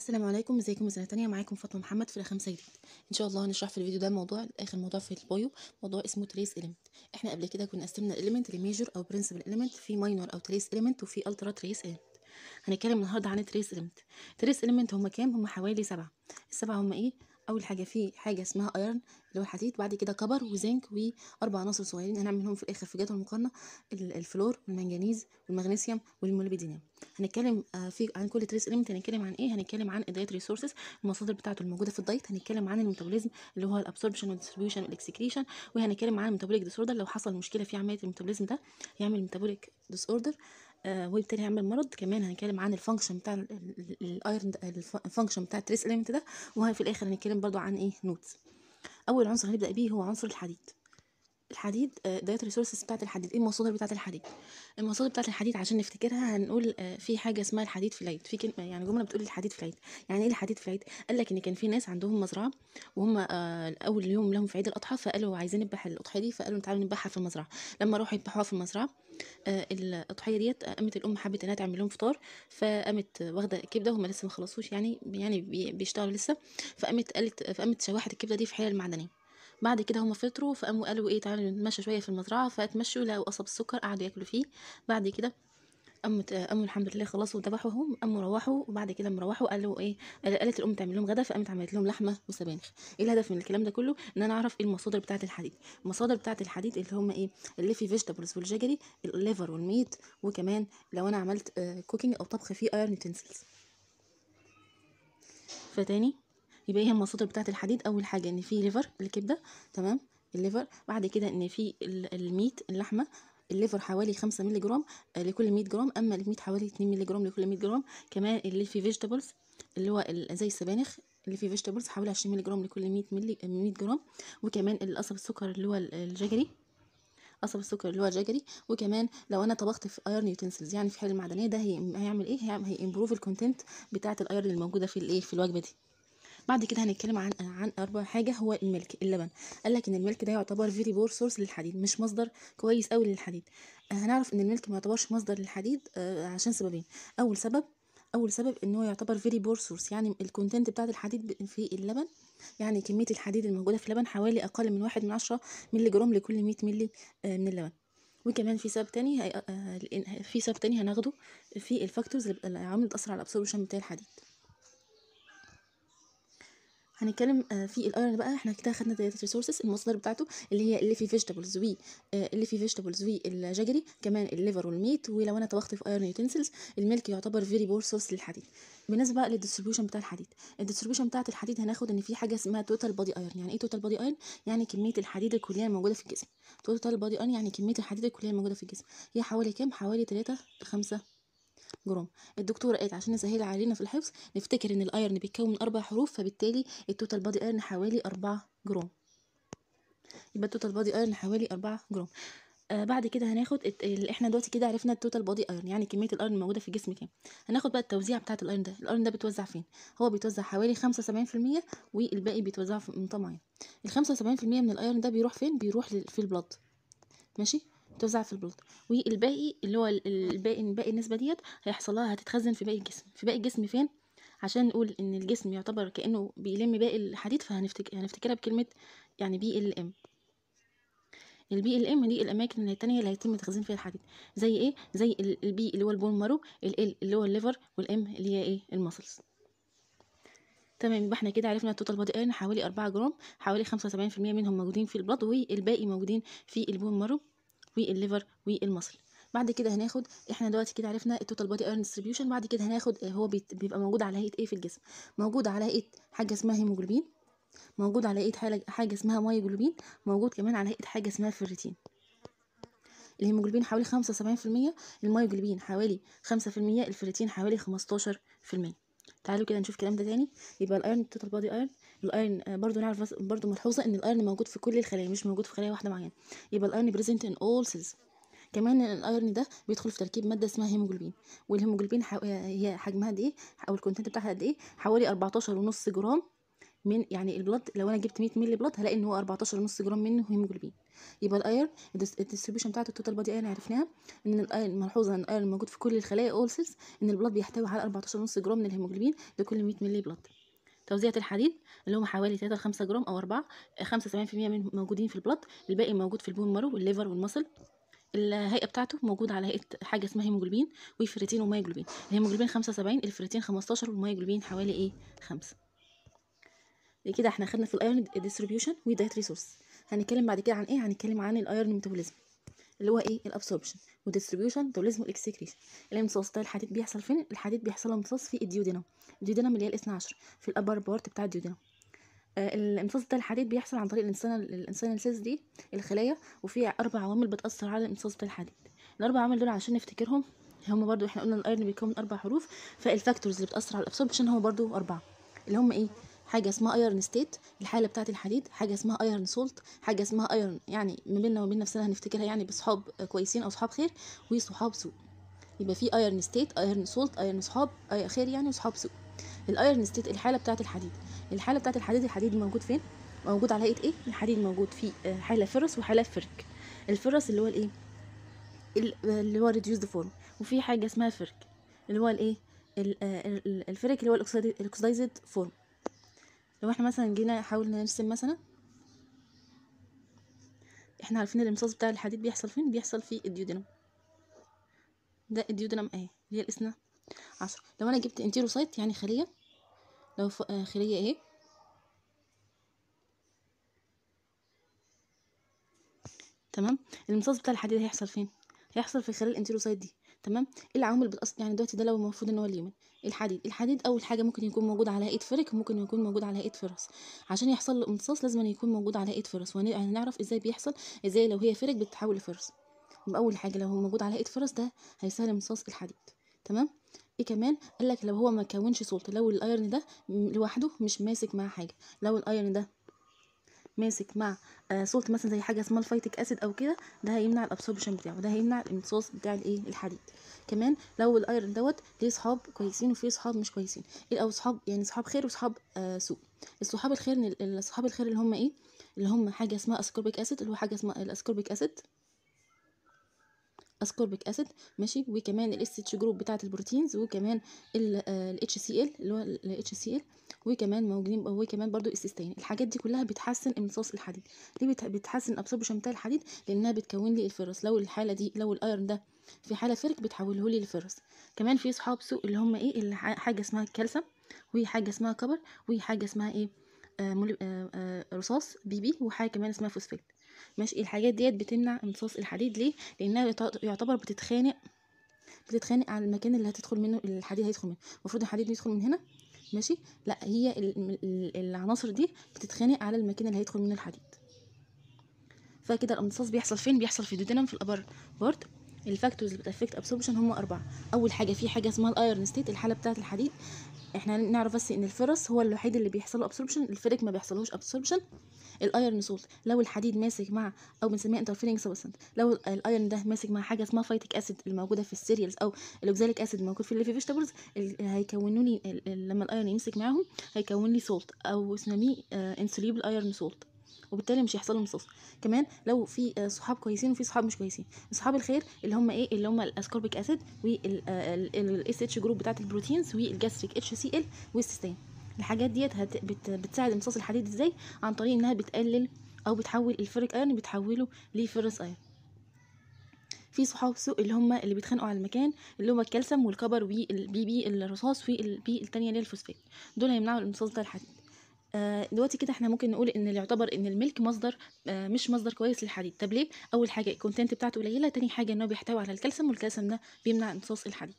السلام عليكم ازيكم؟ سنه تانية معاكم فاطمة محمد في خمسة جديد. إن شاء الله هنشرح في الفيديو ده موضوع آخر موضوع في ال bio موضوع اسمه trace element. إحنا قبل كده كنا قسمنا ال element ل major أو principal element في minor أو trace element وفي ultra trace element. هنتكلم النهارده عن ال trace element. trace element هم كام؟ هم حوالي سبعة. السبعة هم إيه؟ أول حاجة في حاجة اسمها iron اللي هو الحديد بعد كده copper و zinc وأربع عناصر صغيرين. هنعملهم في الآخر في جدول مقارنه ال- الفلور والمنجنيز والمغنيسيوم والموليبدينوم هنتكلم آه، في عن كل trace element هنتكلم عن إيه؟ هنتكلم عن ال diet resources المصادر بتاعته الموجودة في ال diet. هنتكلم عن ال metabolism اللي هو ال absorption وال distribution وال excretion وهنتكلم عن ال metabolic disorder لو حصل مشكلة في عملية ال metabolism ده يعمل metabolic disorder آه وبالتالي هيعمل مرض كمان هنتكلم عن الفانكشن بتاع الايرون الفانكشن بتاع التريس اليمنت ده وفي الآخر هنتكلم برضو عن إيه؟ notes أول عنصر هنبدا بيه هو عنصر الحديد. الحديد diet resources بتاعت الحديد. إيه المصادر بتاعت الحديد؟ المصادر بتاعت الحديد عشان نفتكرها هنقول آه، في حاجة اسمها الحديد في العيد في كلمة يعني جملة بتقول الحديد في العيد يعني إيه الحديد في العيد قال لك إن كان في ناس عندهم مزرعة وهم آه، أول يوم لهم في عيد الأضحى فقالوا عايزين نذبح الأضحية دي فقالوا تعالوا نذبحها في المزرعة. لما راحوا يذبحوها في المزرعة آه، الأضحية ديت قامت الأم حبت إنها تعمل لهم فطار فقامت واخدة كبده وهم لسه ما خلصوش يعني يعني بي- بيشتغلوا لسه فقامت قالت فقامت شوحت الكبدة دي في حلل معدنيه بعد كده هم فطروا فقاموا قالوا إيه تعالوا نتمشى شوية في المزرعة فاتمشوا لقوا قصب السكر قعدوا ياكلوا فيه. بعد كده قاموا قاموا الحمد لله خلصوا ذبحوهم قاموا روحوا وبعد كده لما روحوا قالوا إيه قال- قالت الأم تعمل لهم غدا فقامت عملت لهم لحمة وسبانخ. إيه الهدف من الكلام ده كله؟ إن أنا أعرف إيه المصادر بتاعة الحديد. المصادر بتاعة الحديد اللي هم إيه ال leafy vegetables وال jaggery ال liver وال meat وكمان لو أنا عملت cooking أو طبخ فيه iron utensils فتاني؟ يبقى إيه المصادر بتاعة الحديد أول حاجة إن في liver الكبدة تمام؟ ال liver بعد كده إن في ال- ال meat اللحمة. ال liver حوالي 5 مللي جرام آه، لكل 100 جرام. أما ال meat حوالي 2 مللي جرام لكل 100 جرام. كمان ال leafy vegetables اللي هو زي السبانخ ال leafy vegetables حوالي 20 مللي جرام لكل 100 مللي 100 جرام. وكمان القصب السكر اللي هو ال- ال jaggery قصب السكر اللي هو ال jaggery وكمان لو أنا طبخت في iron utensils يعني في حلة معدنية ده هي- هيعمل إيه؟ هيعمل هي improve ال content بتاعة ال iron الموجودة في الايه في الوجبة دي. بعد كده هنتكلم عن عن رابع حاجة هو ال milk اللبن. قال لك إن ال milk ده يعتبر very poor source للحديد مش مصدر كويس قوي للحديد. آه، هنعرف إن ال milk ما يعتبرش مصدر للحديد آه، عشان سببين. أول سبب أول سبب إن هو يعتبر very poor source يعني ال content بتاعه الحديد في اللبن. يعني كمية الحديد الموجودة في اللبن حوالي أقل من واحد من عشرة مللي جرام لكل 100 مللي آه، من اللبن. وكمان في سبب تاني في سبب تاني هناخده في ال factors اللي عامل بتاثر على ال absorption بتاع الحديد. هنتكلم آه، في ال iron بقى إحنا كده خدنا diet resources المصادر بتاعته اللي هي ال leafy vegetables وي آه، ال leafy vegetables وال jaggery كمان ال liver وال meat ولو أنا طبخت في iron utensils ال milk يعتبر very poor source للحديد. بالنسبة بقى لل distribution بتاع الحديد ال distribution بتاعة الحديد هناخد إن في حاجة اسمها total body iron يعني إيه total body iron يعني كمية الحديد الكلية الموجودة في الجسم. total body iron يعني كمية الحديد الكلية الموجودة في الجسم. هي حوالي كام؟ حوالي 3 ل 5 جرام. الدكتورة قالت عشان نسهل علينا في الحفظ نفتكر إن ال iron بيتكون من أربع حروف فبالتالي ال total body iron حوالي 4 جرام. يبقى ال total body iron حوالي 4 جرام. آه بعد كده هناخد إحنا دلوقتي كده عرفنا ال total body iron يعني كمية ال iron الموجودة في الجسم كام. هناخد بقى التوزيع بتاعة ال iron ده. ال iron ده بيتوزع فين؟ هو بيتوزع حوالي 75% والباقي بيتوزع في منطقه معينه ال 75% من ال iron ده بيروح فين؟ بيروح في ال blood ماشي؟ توزع في ال blood والباقي اللي هو ال- الباقي باقي النسبة ديت هيحصل لها هتتخزن في باقي الجسم. في باقي الجسم فين؟ عشان نقول إن الجسم يعتبر كأنه بيلم باقي الحديد فهنفتكر هنفتكرها بكلمة يعني BLM ال BLM دي الأماكن التانية اللي هيتم تخزين فيها الحديد. زي إيه؟ زي ال- ال B اللي هو ال bone marrow ال L اللي هو ال liver وال M اللي هي إيه؟ ال muscles تمام يبقى إحنا كده عرفنا ال total body iron حوالي 4 جرام حوالي 75% منهم موجودين في ال blood والباقي موجودين في ال bone marrow. وال liver والمصل بعد كده هناخد إحنا دلوقتي كده عرفنا ال total body iron distribution بعد كده هناخد آه، هو بيبقى موجود على هيئة إيه في الجسم؟ موجود على هيئة حاجة اسمها هيموجلوبين موجود على هيئة حاجة اسمها myoglobin موجود كمان على هيئة حاجة اسمها فيريتين الهيموجلوبين حوالي 75% ال myoglobin حوالي 5% الفيريتين حوالي 15% تعالوا كده نشوف الكلام ده تاني. يبقى ال iron ال total body iron ال iron آه، برضو نعرف برضو ملحوظة إن ال iron موجود في كل الخلايا مش موجود في خلايا واحدة معينة. يبقى ال iron present in all cells كمان ال iron ده بيدخل في تركيب مادة اسمها هيموجلوبين. والهيموجلوبين حو... هي حجمها قد إيه أو ال content بتاعها قد إيه؟ حوالي 14 ونص جرام من يعني ال blood لو أنا جبت 100 مللي blood هلاقي إن هو 14 ونص جرام منه هيموجلوبين. يبقى ال iron ال distribution بتاعته ال total body iron عرفناها إن ال iron ملحوظة إن ال iron موجود في كل الخلايا all cells إن ال blood بيحتوي على 14 ونص جرام من الهيموجلوبين لكل 100 مللي blood توزيعة الحديد اللي هم حوالي 3 ل 5 جرام أو 4 75% من موجودين في ال blood الباقي موجود في ال bone marrow وال liver والمصل. الهيئة بتاعته موجود على هيئة حاجة اسمها هيموجلوبين و ferritin و myoglobin الهيموجلوبين 75 الفريتين 15 وال myoglobin حوالي إيه؟ 5 كده إحنا خدنا في ال iron distribution و dietary source. هنتكلم بعد كده عن إيه؟ هنتكلم عن ال iron metabolism. اللي هو إيه؟ ال absorption وال distribution metabolism وال excretion الامتصاص بتاع الحديد بيحصل فين؟ الحديد بيحصل امتصاص في ال duodenum ال duodenum اللي هي الاثنى عشر في ال upper part بتاع ال duodenum آه الامتصاص بتاع الحديد بيحصل عن طريق ال intestinal ال intestinal cells دي الخلايا وفي أربع عوامل بتأثر على الامتصاص بتاع الحديد. الأربع عوامل دول عشان نفتكرهم هم برضو إحنا قلنا ال iron بيكون من أربع حروف فال factors اللي بتأثر على ال absorption هو برضو أربعة. اللي هم إيه؟ حاجة اسمها iron state الحالة بتاعه الحديد حاجة اسمها iron salt حاجة اسمها iron يعني ما بيننا وما بين نفسنا هنفتكرها يعني بصحاب كويسين أو صحاب خير وصحاب سوء. يبقى في iron state iron salt iron صحاب خير يعني وصحاب سوء. ال iron state الحالة بتاعه الحديد. الحالة بتاعه الحديد الحديد موجود فين؟ موجود على هيئه إيه؟ الحديد موجود في حالة ferrous وحالة ferric. ال ferrous اللي هو الإيه؟ اللي هو reduced form وفي حاجة اسمها ferric اللي هو الإيه؟ ال ferric اللي هو ال oxidized form لو إحنا مثلا جينا حاولنا نرسم مثلا إحنا عارفين الامتصاص بتاع الحديد بيحصل فين؟ بيحصل في ال duodenum ده ال duodenum اهي اللي هي الاثنى عشر لو أنا جبت enterocyte يعني خلية. لو خلية اهي تمام؟ الامتصاص بتاع الحديد هيحصل فين؟ هيحصل في خلال ال enterocyte دي. تمام؟ إيه العوامل بتأثر؟ يعني دلوقتي ده لو المفروض إن هو ال lumen الحديد. الحديد أول حاجة ممكن يكون موجود على هيئه ferric وممكن يكون موجود على هيئه ferrous. عشان يحصل له امتصاص لازم يكون موجود على هيئه ferrous. وهنعرف إزاي بيحصل؟ إزاي لو هي ferric بتتحول ل ferrous. يبقى اول حاجة لو هو موجود على هيئه ferrous ده هيسهل امتصاص الحديد. تمام؟ إيه كمان؟ قال لك لو هو ما كونش salt لو ال iron ده لوحده مش ماسك مع حاجة. لو ال iron ده ماسك مع آه salt مثلا زي حاجة اسمها ال phytic acid أو كده ده هيمنع ال absorption بتاعه ده هيمنع الامتصاص بتاع الإيه؟ الحديد. كمان لو ال iron دوت ليه صحاب كويسين وفيه صحاب مش كويسين. إيه أو صحاب يعني صحاب خير وصحاب آه سوء. الصحاب الخير الصحاب الخير اللي هم إيه؟ اللي هم حاجة اسمها ascorbic acid اللي هو حاجة اسمها ال ascorbic acid ascorbic acid ماشي؟ وكمان ال SH group بتاعة ال proteins وكمان الاتش سي ال اللي هو الاتش سي ال وكمان موجودين وكمان برضو السيستين. الحاجات دي كلها بتحسن امتصاص الحديد. ليه بتحسن ال absorption بتاع الحديد لأنها بتكون لي ال ferrous لو الحالة دي لو ال iron ده في حالة ferric بتحوله لي ل ferrous كمان في صحاب سوء اللي هم إيه؟ اللي حاجة اسمها الكالسيوم وحاجه اسمها copper وحاجه اسمها إيه؟ آه. آه آه رصاص Pb وحاجة كمان اسمها فوسفات ماشي؟ الحاجات ديت بتمنع امتصاص الحديد. ليه؟ لأنها يعتبر بتتخانق بتتخانق على المكان اللي هتدخل منه الحديد هيدخل منه. المفروض الحديد يدخل من هنا ماشي؟ لا هي العناصر دي بتتخانق على المكان اللي هيدخل منه الحديد. فكده الامتصاص بيحصل فين؟ بيحصل في duodenum في ال upper part ال factors اللي بت affect absorption هم أربعة. أول حاجة في حاجة اسمها ال iron state الحالة بتاعة الحديد. إحنا نعرف بس إن ال ferrous هو الوحيد اللي بيحصل له absorption ال ferric ما بيحصلوش absorption ال iron salt لو الحديد ماسك مع أو بنسميها interfering substance لو ال iron ده ماسك مع حاجة اسمها phytic acid الموجودة في ال cereals أو ال oxalic acid الموجود في ال leafy vegetables هيكونوا لي لما ال iron يمسك معاهم هيكون لي salt أو اسميه insoluble iron salt وبالتالي مش هيحصل له امتصاص كمان لو في صحاب كويسين وفي صحاب مش كويسين. اصحاب الخير اللي هم إيه؟ اللي هم ال ascorbic acid وال SH group بتاعه ال proteins وال gastric HCl والسيستين الحاجات ديت. بتساعد امتصاص الحديد إزاي؟ عن طريق إنها بتقلل أو بتحول ال ferric iron بتحوله ل ferrous iron في صحاب سوء اللي هم اللي بيتخانقوا على المكان اللي هم الكالسيوم وال copper وال Pb الرصاص وال P التانية اللي هي الفوسفات. دول هيمنعوا الامتصاص بتاع الحديد. آه دلوقتي كده إحنا ممكن نقول إن اللي يعتبر إن ال milk مصدر آه مش مصدر كويس للحديد. طب ليه؟ أول حاجة ال content بتاعته قليلة تاني حاجة إن هو بيحتوي على الكالسيوم والكالسيوم ده بيمنع امتصاص الحديد.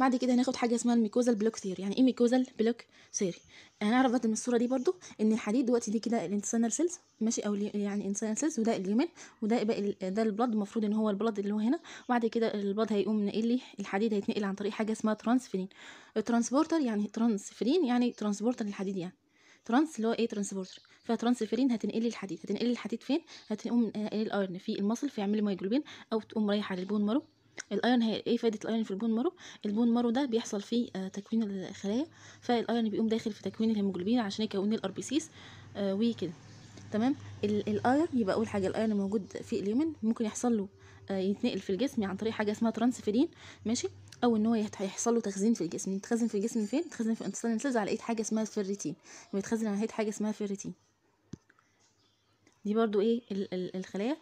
بعد كده هناخد حاجة اسمها ال mucosal block theory. يعني إيه mucosal block theory؟ هنعرف بقى من الصورة دي برضو إن الحديد دلوقتي دي كده ال intestinal cells ماشي أو يعني intestinal cells وده ال lumen وده بقى ده ال blood المفروض إن هو ال blood اللي هو هنا. وبعد كده ال blood هيقوم ناقل لي الحديد هيتنقل عن طريق حاجة اسمها transferrin ال transporter يعني ترانسفيرين يعني transporter للحديد يعني. trans اللي هو إيه transporter؟ ف transferrin هتنقل لي الحديد. هتنقل لي الحديد فين؟ هتقوم نقل ال iron في المصل فيعمل myoglobin أو تقوم رايحة لل bone marrow. ال iron هي إيه فايدة ال iron في ال bone marrow؟ ال bone marrow ده بيحصل فيه آه تكوين الخلايا فال iron بيقوم داخل في تكوين الهيموجلوبين عشان يكون ال RBCs آه وكده تمام؟ ال- ال iron يبقى أول حاجة ال iron موجود في ال lumen ممكن يحصل له آه يتنقل في الجسم عن طريق حاجة اسمها ترانسفيرين ماشي؟ أو إن هو هيحصل له تخزين في الجسم. يتخزن في الجسم فين؟ يتخزن في intestinal على إيد حاجة اسمها فيريتين ويتخزن على إيد حاجة اسمها فيريتين دي برضو إيه؟ ال- ال- الخلايا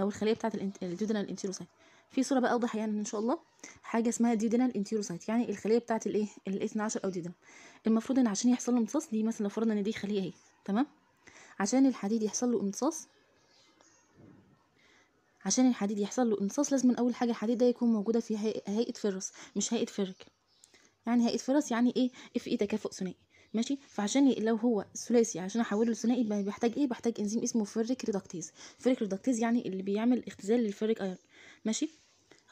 أو الخليه بتاعة ال duodenal enterocyte. في صورة بقى أوضح يعني إن شاء الله. حاجة اسمها duodenal enterocyte يعني الخلية بتاعه الإيه؟ ال 12 أو duodenal. المفروض إن عشان يحصل له امتصاص دي مثلا فرضنا إن دي خلية أهي تمام؟ عشان الحديد يحصل له امتصاص عشان الحديد يحصل له امتصاص لازم أول حاجة الحديد ده يكون موجودة في هيئة ferrous مش هيئة ferric. يعني هيئة ferrous يعني إيه؟ Fe تكافؤ ثنائي. ماشي؟ فعشان لو هو ثلاثي عشان أحوله لثنائي بيحتاج إيه؟ بحتاج إنزيم اسمه ferric reductase. ferric reductase يعني اللي بيعمل اختزال لل ferric iron ماشي؟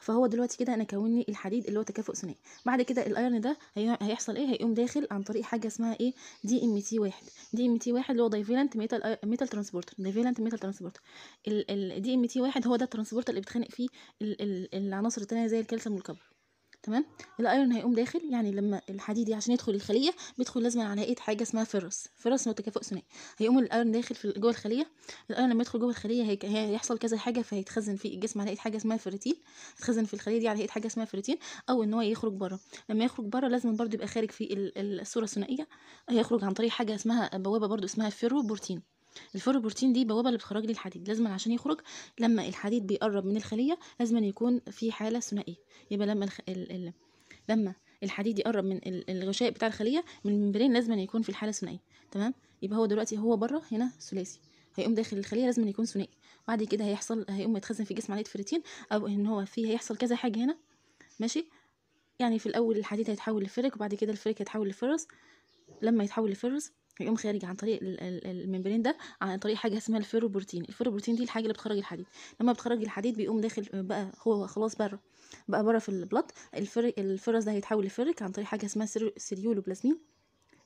فهو دلوقتي كده أنا كون لي الحديد اللي هو تكافؤ ثنائي. بعد كده ال iron ده هي- هيحصل إيه؟ هيقوم داخل عن طريق حاجة اسمها إيه؟ دي ام تي واحد. دي ام تي واحد اللي هو divalent metal metal transporter. divalent metal transporter. ال DMT واحد هو ده ال transporter اللي بتخانق فيه ال- ال- العناصر التانية زي الكالسيوم وال copper تمام؟ ال iron هيقوم داخل يعني لما الحديد عشان يدخل الخلية بيدخل لازم على هيئه حاجة اسمها فيروس هو تكافؤ ثنائي. هيقوم ال iron داخل في جوه الخلية. ال iron لما يدخل جوه الخلية هيحصل كذا حاجة فهيتخزن في الجسم على هيئه حاجة اسمها فيريتين يتخزن في الخلية دي على هيئه حاجة اسمها فيريتين أو إن هو يخرج بره لما يخرج بره لازم برضو يبقى خارج في ال- ال- الصورة الثنائية. هيخرج عن طريق حاجة اسمها بوابة برضو اسمها ferroportin. ال ferroportin دي بوابة لي الحديد لازم عشان يخرج لما الحديد بيقرب من الخلية لازم يكون في حالة ثنائية. يبقى لما الخ... ال... ال... لما الحديد يقرب من ال- الغشاء بتاع الخلية من ال membrane لازم يكون في الحالة الثنائيه تمام؟ يبقى هو دلوقتي هو بره هنا ثلاثي. هيقوم داخل الخلية لازم يكون ثنائي. بعد كده هيحصل هيقوم يتخزن في جسم عمليه فريتين أو إن هو فيه هيحصل كذا حاجة هنا. ماشي؟ يعني في الأول الحديد هيتحول ل ferric وبعد كده ال ferric هيتحول ل ferrous لما يتحول ل ferrous هيقوم خارج عن طريق ال- ال- ال membrane ده عن طريق حاجة اسمها ال ferroportin ال ferroportin دي الحاجة اللي بتخرج الحديد. لما بتخرج الحديد بيقوم داخل بقى هو خلاص بره بقى بره في ال blood. ال ferric ال ferrous ده هيتحول ل ferric عن طريق حاجة اسمها ceruloplasmin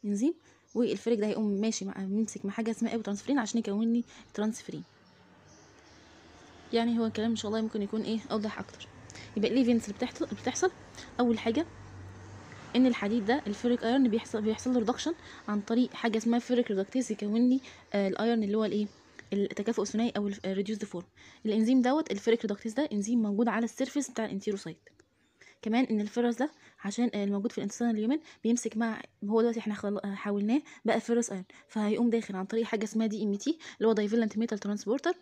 إنزيم وال ferric ده هيقوم ماشي مع ممسك مع حاجة اسمها apotransferrin عشان يكون لي ترانسفيرين. يعني هو الكلام إن شاء الله ممكن يكون إيه أوضح أكتر. يبقى ال events اللي بتحصل أول حاجة إن الحديد ده ال ferric iron بيحصل بيحصل له reduction عن طريق حاجة اسمها ferric reductase يكون لي آه ال iron اللي هو الإيه؟ التكافؤ الثنائي أو ال reduced form الإنزيم دوت ال ferric reductase ده إنزيم موجود على ال surface بتاع ال enterocyte. كمان إن الفيروس ده عشان آه، الموجود في ال intestinal lumen بيمسك مع هو دلوقتي إحنا خل... آه، حولناه بقى ferrous iron فهيقوم داخل عن طريق حاجة اسمها DMT اللي هو divalent metal transporter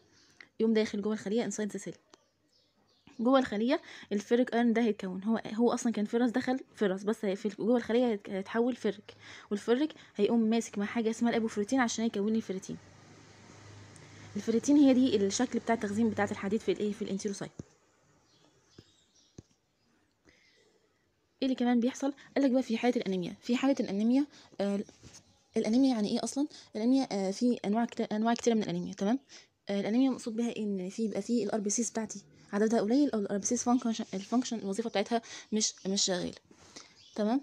يقوم داخل جوه الخلية inside cell جوه الخلية ال ferric iron ده هيتكون. هو هو أصلا كان ferrous دخل ferrous بس في جوه الخلية هيت- هيتحول ferric وال ferric هيقوم ماسك مع حاجة اسمها ال apoferritin عشان يكون لي ferritin ال ferritin هي دي الشكل بتاع التخزين بتاعة الحديد في الإيه في ال enterocyte. إيه اللي كمان بيحصل؟ قال لك بقى في حالة الأنيميا. في حالة الأنيميا آه الأنيميا يعني إيه أصلا؟ الأنيميا آه في أنواع كتير أنواع كتيرة من الأنيميا تمام؟ آه الأنيميا مقصود بها إن في يبقى في ال RBCs بتاعتي. عددها قليل أو size function ال function الوظيفة بتاعتها مش مش شغاله تمام؟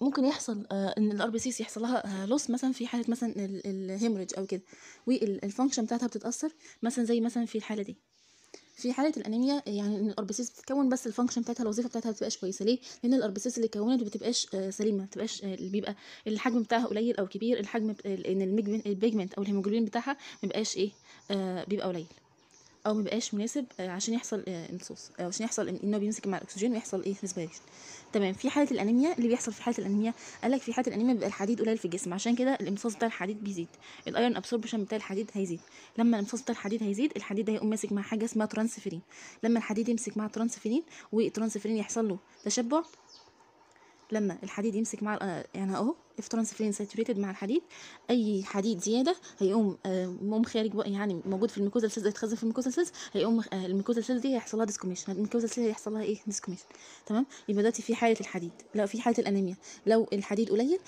ممكن يحصل آه إن ال RBCs يحصل لها loss مثلا في حالة مثلا ال hemorrhage أو كده. وال function بتاعتها بتتأثر مثلا زي مثلا في الحالة دي. في حالة الأنيميا يعني إن ال RBCs بتتكون بس ال function بتاعتها الوظيفة بتاعتها بتبقاش كويسة. ليه؟ لأن ال RBCs اللي اتكونت بتبقاش آه، سليمة بتبقاش آه، اللي بيبقى الحجم بتاعها قليل أو كبير الحجم إن ال pigment أو الهيموجلوبين بتاعها ما بيبقاش إيه آه بيبقى قليل. أو ما بيبقاش مناسب آه، عشان يحصل آه، امتصاص أو عشان يحصل انه بيمسك مع الأكسجين ويحصل إيه respiration تمام. في حالة الأنيميا اللي بيحصل في حالة الأنيميا قال لك في حالة الأنيميا بيبقى الحديد قليل في الجسم عشان كده الامتصاص بتاع الحديد بيزيد. ال iron absorption بتاع الحديد هيزيد. لما الامتصاص بتاع الحديد هيزيد الحديد هيقوم ماسك مع حاجة اسمها ترانسفيرين. لما الحديد يمسك مع ال transferrin وال transferrin يحصل له تشبع لما الحديد يمسك مع آه، يعني أهو if transferrin saturated مع الحديد أي حديد زيادة هيقوم آه، مقوم خارج بقى يعني موجود في ال mucosal cells يتخزن في ال mucosal cells هيقوم آه، ال mucosal cells دي هيحصل لها desquamation ال mucosal cells هيحصل لها إيه؟ desquamation تمام؟ يبقى دلوقتي في حالة الحديد. لا في حالة الأنيميا لو الحديد قليل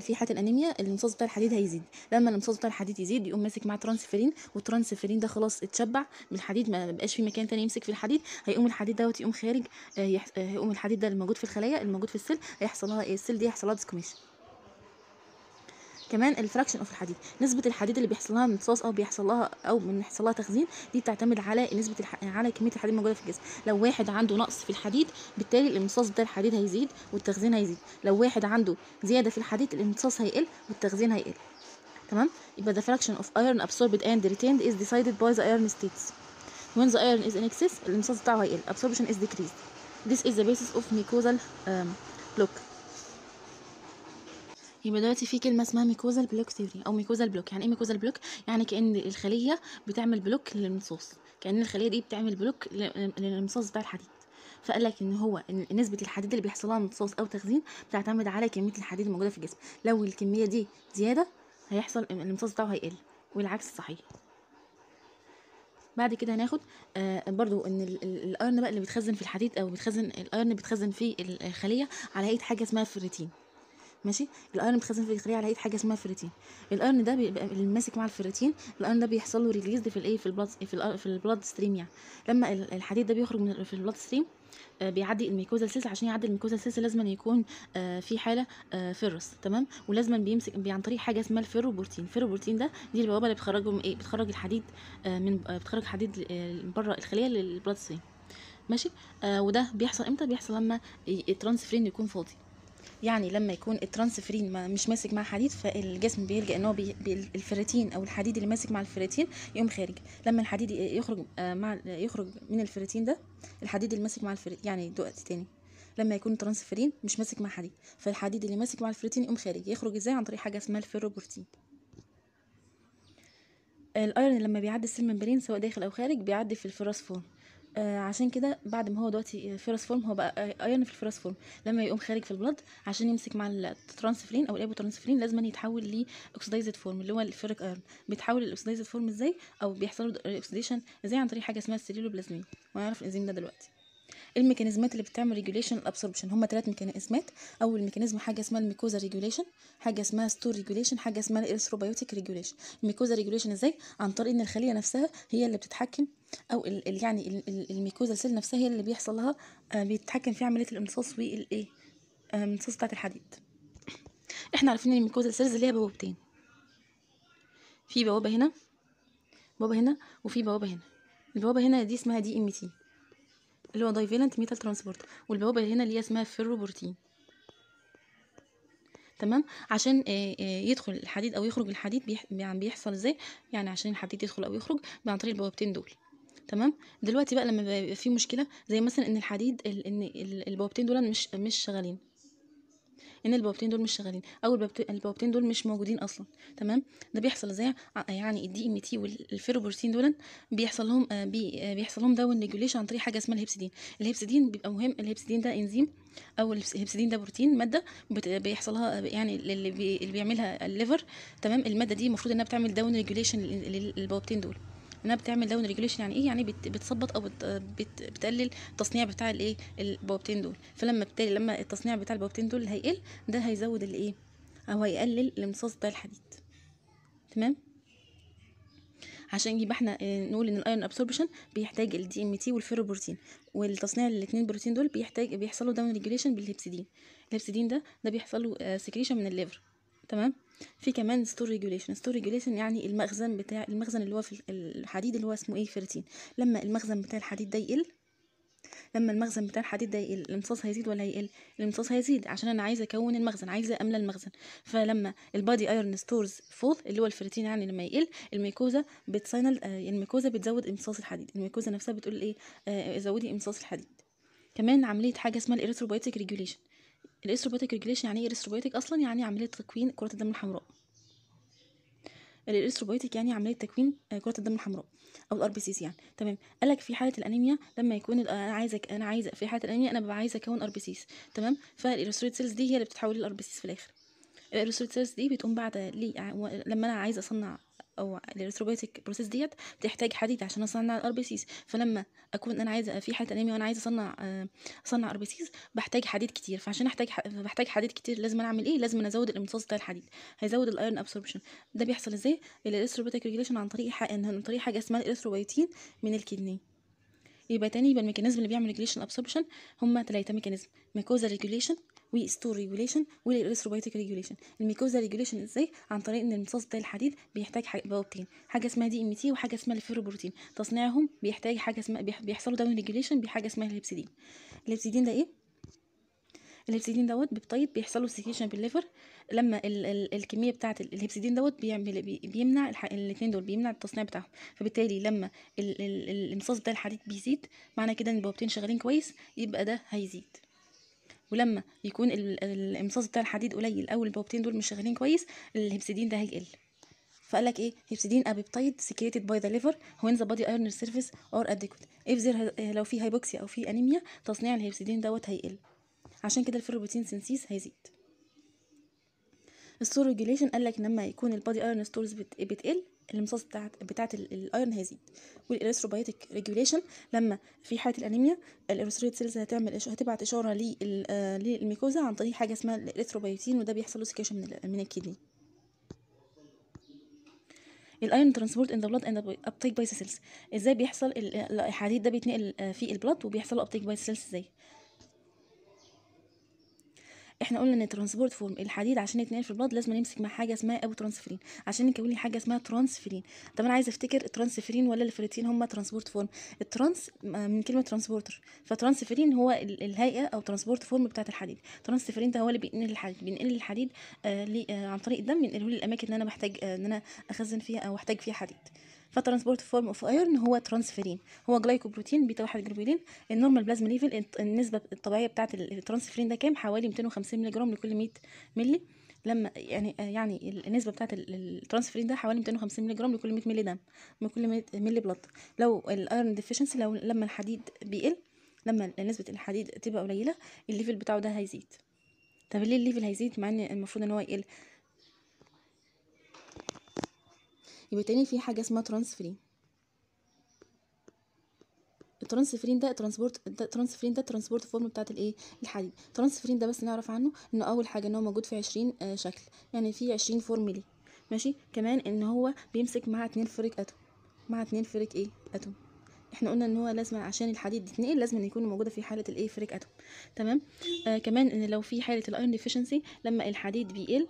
في حالة الأنيميا الامتصاص بتاع الحديد هيزيد. لما الامتصاص بتاع الحديد يزيد يقوم ماسك مع transferrin وال transferrin ده خلاص اتشبع بالحديد ما بقاش في مكان تاني يمسك في الحديد هيقوم الحديد دوت يقوم خارج آه، هيقوم الحديد ده الموجود في الخلايا الموجود في ال cell هيحصل لها إيه؟ ال cell دي هيحصل لها desquamation كمان ال fraction of الحديد. نسبة الحديد اللي بيحصل لها امتصاص أو بيحصل لها أو من يحصل لها تخزين دي بتعتمد على نسبة الح... على كمية الحديد الموجودة في الجسم. لو واحد عنده نقص في الحديد بالتالي الامتصاص بتاع الحديد هيزيد والتخزين هيزيد. لو واحد عنده زيادة في الحديد الامتصاص هيقل والتخزين هيقل. تمام؟ يبقى the fraction of iron absorbed and retained is decided by the iron status. When the iron is in excess الامتصاص بتاعه هيقل. Absorption is decreased. This is the basis of mucosal um, block. يبقى دلوقتي في كلمة اسمها mucosal block theory أو mucosal block يعني إيه mucosal block يعني كأن الخلية بتعمل block للامتصاص كأن الخلية دي بتعمل block للامتصاص بتاع الحديد. فقال لك إن هو نسبة الحديد اللي بيحصل لها امتصاص أو تخزين بتعتمد على كمية الحديد الموجودة في الجسم. لو الكمية دي زيادة هيحصل الامتصاص بتاعه هيقل والعكس صحيح. بعد كده هناخد آه برضو إن ال- ال- ال iron بقى اللي بيتخزن في الحديد أو بيتخزن ال iron بيتخزن في الخلية على هيئه حاجة اسمها فريتين ماشي؟ ال iron بيتخزن في الخلية على هيئه حاجة اسمها ferritin ال iron ده بيبقى ماسك مع ال ferritin ال iron ده بيحصل له release في الإيه؟ في ال blood في ال في ال blood stream يعني. لما ال- الحديد ده بيخرج من في ال blood stream آه، بيعدي ال mucosal cells عشان يعدي ال mucosal cells لازم يكون آه، في حالة آه، فيروس تمام؟ ولازم بيمسك بي- عن طريق حاجة اسمها ال ferroportin. ال ferroportin ده دي البوابة اللي بتخرجه من إيه؟ بتخرج الحديد من بتخرج حديد بره الخلية لل blood stream. ماشي؟ آه وده بيحصل إمتى؟ بيحصل لما الترانسفرين يكون فاضي. يعني لما يكون الترانسفرين ما مش ماسك مع حديد فالجسم بيلجأ إن هو الفيريتين أو الحديد اللي ماسك مع الفيريتين يقوم خارج. لما الحديد يخرج آه، مع يخرج من الفيريتين ده الحديد اللي ماسك مع الفيريتين يعني دلوقتي تاني. لما يكون الترانسفرين مش ماسك مع حديد فالحديد اللي ماسك مع الفيريتين يقوم خارج. يخرج إزاي؟ عن طريق حاجة اسمها ال ferroportin ال iron لما بيعدي ال cell membrane سواء داخل أو خارج بيعدي في ال ferrous form آه عشان كده بعد ما هو دلوقتي ferrous form هو بقى iron في ال ferrous form. لما يقوم خارج في ال blood عشان يمسك مع الترانسفرين أو ال apotransferrin لازم يتحول ل oxidized form اللي هو ال ferric iron بيتحول لل oxidized form إزاي؟ أو بيحصل له ال oxidation إزاي عن طريق حاجة اسمها ال ceruloplasmin وهنعرف الإنزيم ده دلوقتي. الميكانيزمات اللي بتعمل regulation ال absorption هم ثلاث ميكانيزمات. أول ميكانيزم حاجة اسمها ال mucosa regulation حاجة اسمها store regulation حاجة اسمها ال erythropoietic regulation ال mucosa regulation إزاي؟ عن طريق إن الخلية نفسها هي اللي بتتحكم أو ال ال يعني ال- ال- ال mucosa cell نفسها هي اللي بيحصل لها آه بيتحكم في عملية الامتصاص والايه آه الامتصاص بتاعة الحديد. إحنا عارفين إن ال mucosa cells ليها بوابتين. في بوابة هنا بوابة هنا وفي بوابة هنا. البوابة هنا دي اسمها DMT اللي هو divalent metal transport والبوابة هنا اللي هي اسمها ferroportin تمام؟ عشان آه، آه، يدخل الحديد أو يخرج الحديد يعني بيحصل إزاي؟ يعني عشان الحديد يدخل أو يخرج عن طريق البوابتين دول. تمام؟ دلوقتي بقى لما بيبقى في مشكلة زي مثلا إن الحديد ال- إن ال- البوابتين دول مش مش شغالين. إن البوابتين دول مش شغالين. أو البوابت- البوابتين دول مش موجودين أصلا. تمام؟ ده بيحصل إزاي؟ يعني ال DMT وال ferroportin دول بيحصل لهم آه، بي آه، بيحصل لهم down regulation عن طريق حاجة اسمها ال hepcidin. ال hepcidin بيبقى مهم. ال hepcidin ده إنزيم أو ال hepcidin ده بروتين مادة بت- بيحصل لها يعني اللي بيعملها ال liver تمام؟ المادة دي المفروض إنها بتعمل down regulation للبوابتين دول. انها بتعمل down regulation يعني إيه؟ يعني بت بتظبط أو بت بت بتقلل التصنيع بتاع الايه؟ البوابتين دول. فلما بالتالي لما التصنيع بتاع البوابتين دول هيقل ده هيزود الايه؟ أو هيقلل الامتصاص بتاع الحديد. تمام؟ عشان يبقى إحنا آه، نقول إن ال iron absorption بيحتاج ال DMT وال ferroportin والتصنيع الاثنين بروتين دول بيحتاج بيحصل له down regulation بال hepcidin ال hepcidin ده ده بيحصل له secretion من ال liver. تمام؟ في كمان store regulation store regulation يعني المخزن بتاع المخزن اللي هو في الحديد اللي هو اسمه إيه؟ فيرتين لما المخزن بتاع الحديد ده يقل لما المخزن بتاع الحديد ده يقل الامتصاص هيزيد ولا هيقل؟ الامتصاص هيزيد عشان أنا عايزة أكون المخزن عايزة أملى المخزن. فلما ال body iron stores fall اللي هو الفيرتين يعني لما يقل ال mucosa بت signal آه ال mucosa بتزود امتصاص الحديد. ال mucosa نفسها بتقول إيه؟ آه زودي امتصاص الحديد. كمان عملية حاجة اسمها ال erythropoietic regulation ال erythropoietic regulation يعني إيه erythropoietic أصلا يعني عملية تكوين كرات الدم الحمراء. ال erythropoietic يعني عملية تكوين آه، كرات الدم الحمراء أو ال RBCs يعني. تمام. قالك في حالة الأنيميا لما يكون ال- أنا عايزة أنا عايزة في حالة الأنيميا أنا ببقى عايزة أكون RBCs تمام. فال erythroid cells دي هي اللي بتتحول لل RBCs في الآخر. ال erythroid cells دي بتقوم بعد لي ع- لما أنا عايزة أصنع أو ال erythropoietic process ديت بتحتاج حديد عشان أصنع ال RBCs فلما أكون أنا عايزة في حالة أنيميا وأنا عايزة أصنع آه، أصنع سيز بحتاج حديد كتير. فعشان أحتاج بحتاج حديد كتير لازم أعمل إيه؟ لازم أزود الامتصاص بتاع الحديد. هيزود ال iron absorption ده بيحصل إزاي؟ ال erythropoietic regulation عن طريق عن طريق حاجة اسمها الاريثروبيوتين من ال kidney يبقى تاني يبقى ال mechanism اللي بيعمل regulation absorption هما ثلاثة mechanism. mucosa regulation و store regulation وال erythropoietic regulation ال mucosa regulation إزاي عن طريق إن الامتصاص بتاع الحديد بيحتاج بوابتين حاجة اسمها DMT وحاجة اسمها ال ferroportin تصنيعهم بيحتاج حاجة اسمها بيح- بيحصلوا down regulation بحاجة اسمها ال hepcidin. ال hepcidin ده إيه؟ ال hepcidin دوت peptide بيحصل له secretion بال liver. لما ال ال الكمية بتاعة ال- ال hepcidin دوت بيعمل بي- بيمنع الاثنين دول بيمنع التصنيع بتاعهم. فبالتالي لما ال- ال- الامتصاص بتاع الحديد بيزيد معنى كده إن البوابتين شغالين كويس يبقى ده هيزيد. ولما يكون ال- الامتصاص بتاع الحديد قليل أو البوابتين دول مش شغالين كويس ال hepcidin ده هيقل. فقال لك إيه؟ hepcidin a peptide secreted by the liver when the body iron surface are adequate. If there لو في hypoxia أو في انيميا تصنيع ال hepcidin دوت هيقل. عشان كده ال ferroportin synthesis هيزيد. ال store regulation قال لك لما يكون ال body iron stores بتقل الامتصاص بتاعت بتاعت ال- ال iron هيزيد. وال erythropoietic regulation لما في حالة الأنيميا ال erythroid cells هتعمل هتبعت إشارة لل- آه، لل mucosa عن طريق حاجة اسمها الاريثروبايتين وده بيحصل له secretion من من ال kidney ال iron transport in the blood and uptake by cells إزاي بيحصل ال- الحديد ده بيتنقل آه، في ال blood وبيحصل له uptake by cells إزاي؟ إحنا قلنا ان transport form الحديد عشان يتنقل في ال blood لازم يمسك مع حاجة اسمها apotransferrin عشان نكون لي حاجة اسمها ترانسفيرين. طب أنا عايزة أفتكر الترانسفيرين ولا الفريتين هما transport form. ال trans من كلمة transporter. ف transferrin هو ال- الهيئة أو transport form بتاعة الحديد. ترانسفيرين ده هو اللي بينقل الحديد بينقل الحديد آه آه عن طريق الدم ينقله لي الاماكن اللي أنا محتاج آه إن أنا أخزن فيها أو أحتاج فيها حديد. ف transport form of iron هو ترانسفيرين. هو glycoprotein beta واحد جلوبولين ال normal plasma level النسبة الطبيعية بتاعه الترانسفيرين ده كام؟ حوالي 250 مللي جرام لكل 100 مللي. لما يعني يعني النسبة بتاعه الترانسفيرين ده حوالي 250 مللي جرام لكل 100 مللي دم من كل 100 مللي blood لو ال iron deficiency لو لما الحديد بيقل لما نسبة الحديد تبقى قليلة ال level بتاعه ده هيزيد. طب ليه ال level هيزيد؟ مع إن المفروض إن هو يقل. يبقى تاني في حاجة اسمها ترانسفيرين الترانسفيرين ده transport ده ترانسفيرين ده transport form بتاعت الايه؟ الحديد. الترانسفيرين ده بس نعرف عنه إنه أول حاجة إن هو موجود في 20 آه شكل. يعني في 20 form يعني ماشي؟ كمان إن هو بيمسك مع اتنين ferric atom مع اتنين ferric إيه؟ atom إحنا قلنا إن هو لازم عشان الحديد يتنقل لازم يكون موجودة في حالة الإيه؟ ferric atom تمام؟ آه كمان إن لو في حالة ال iron deficiency لما الحديد بيقل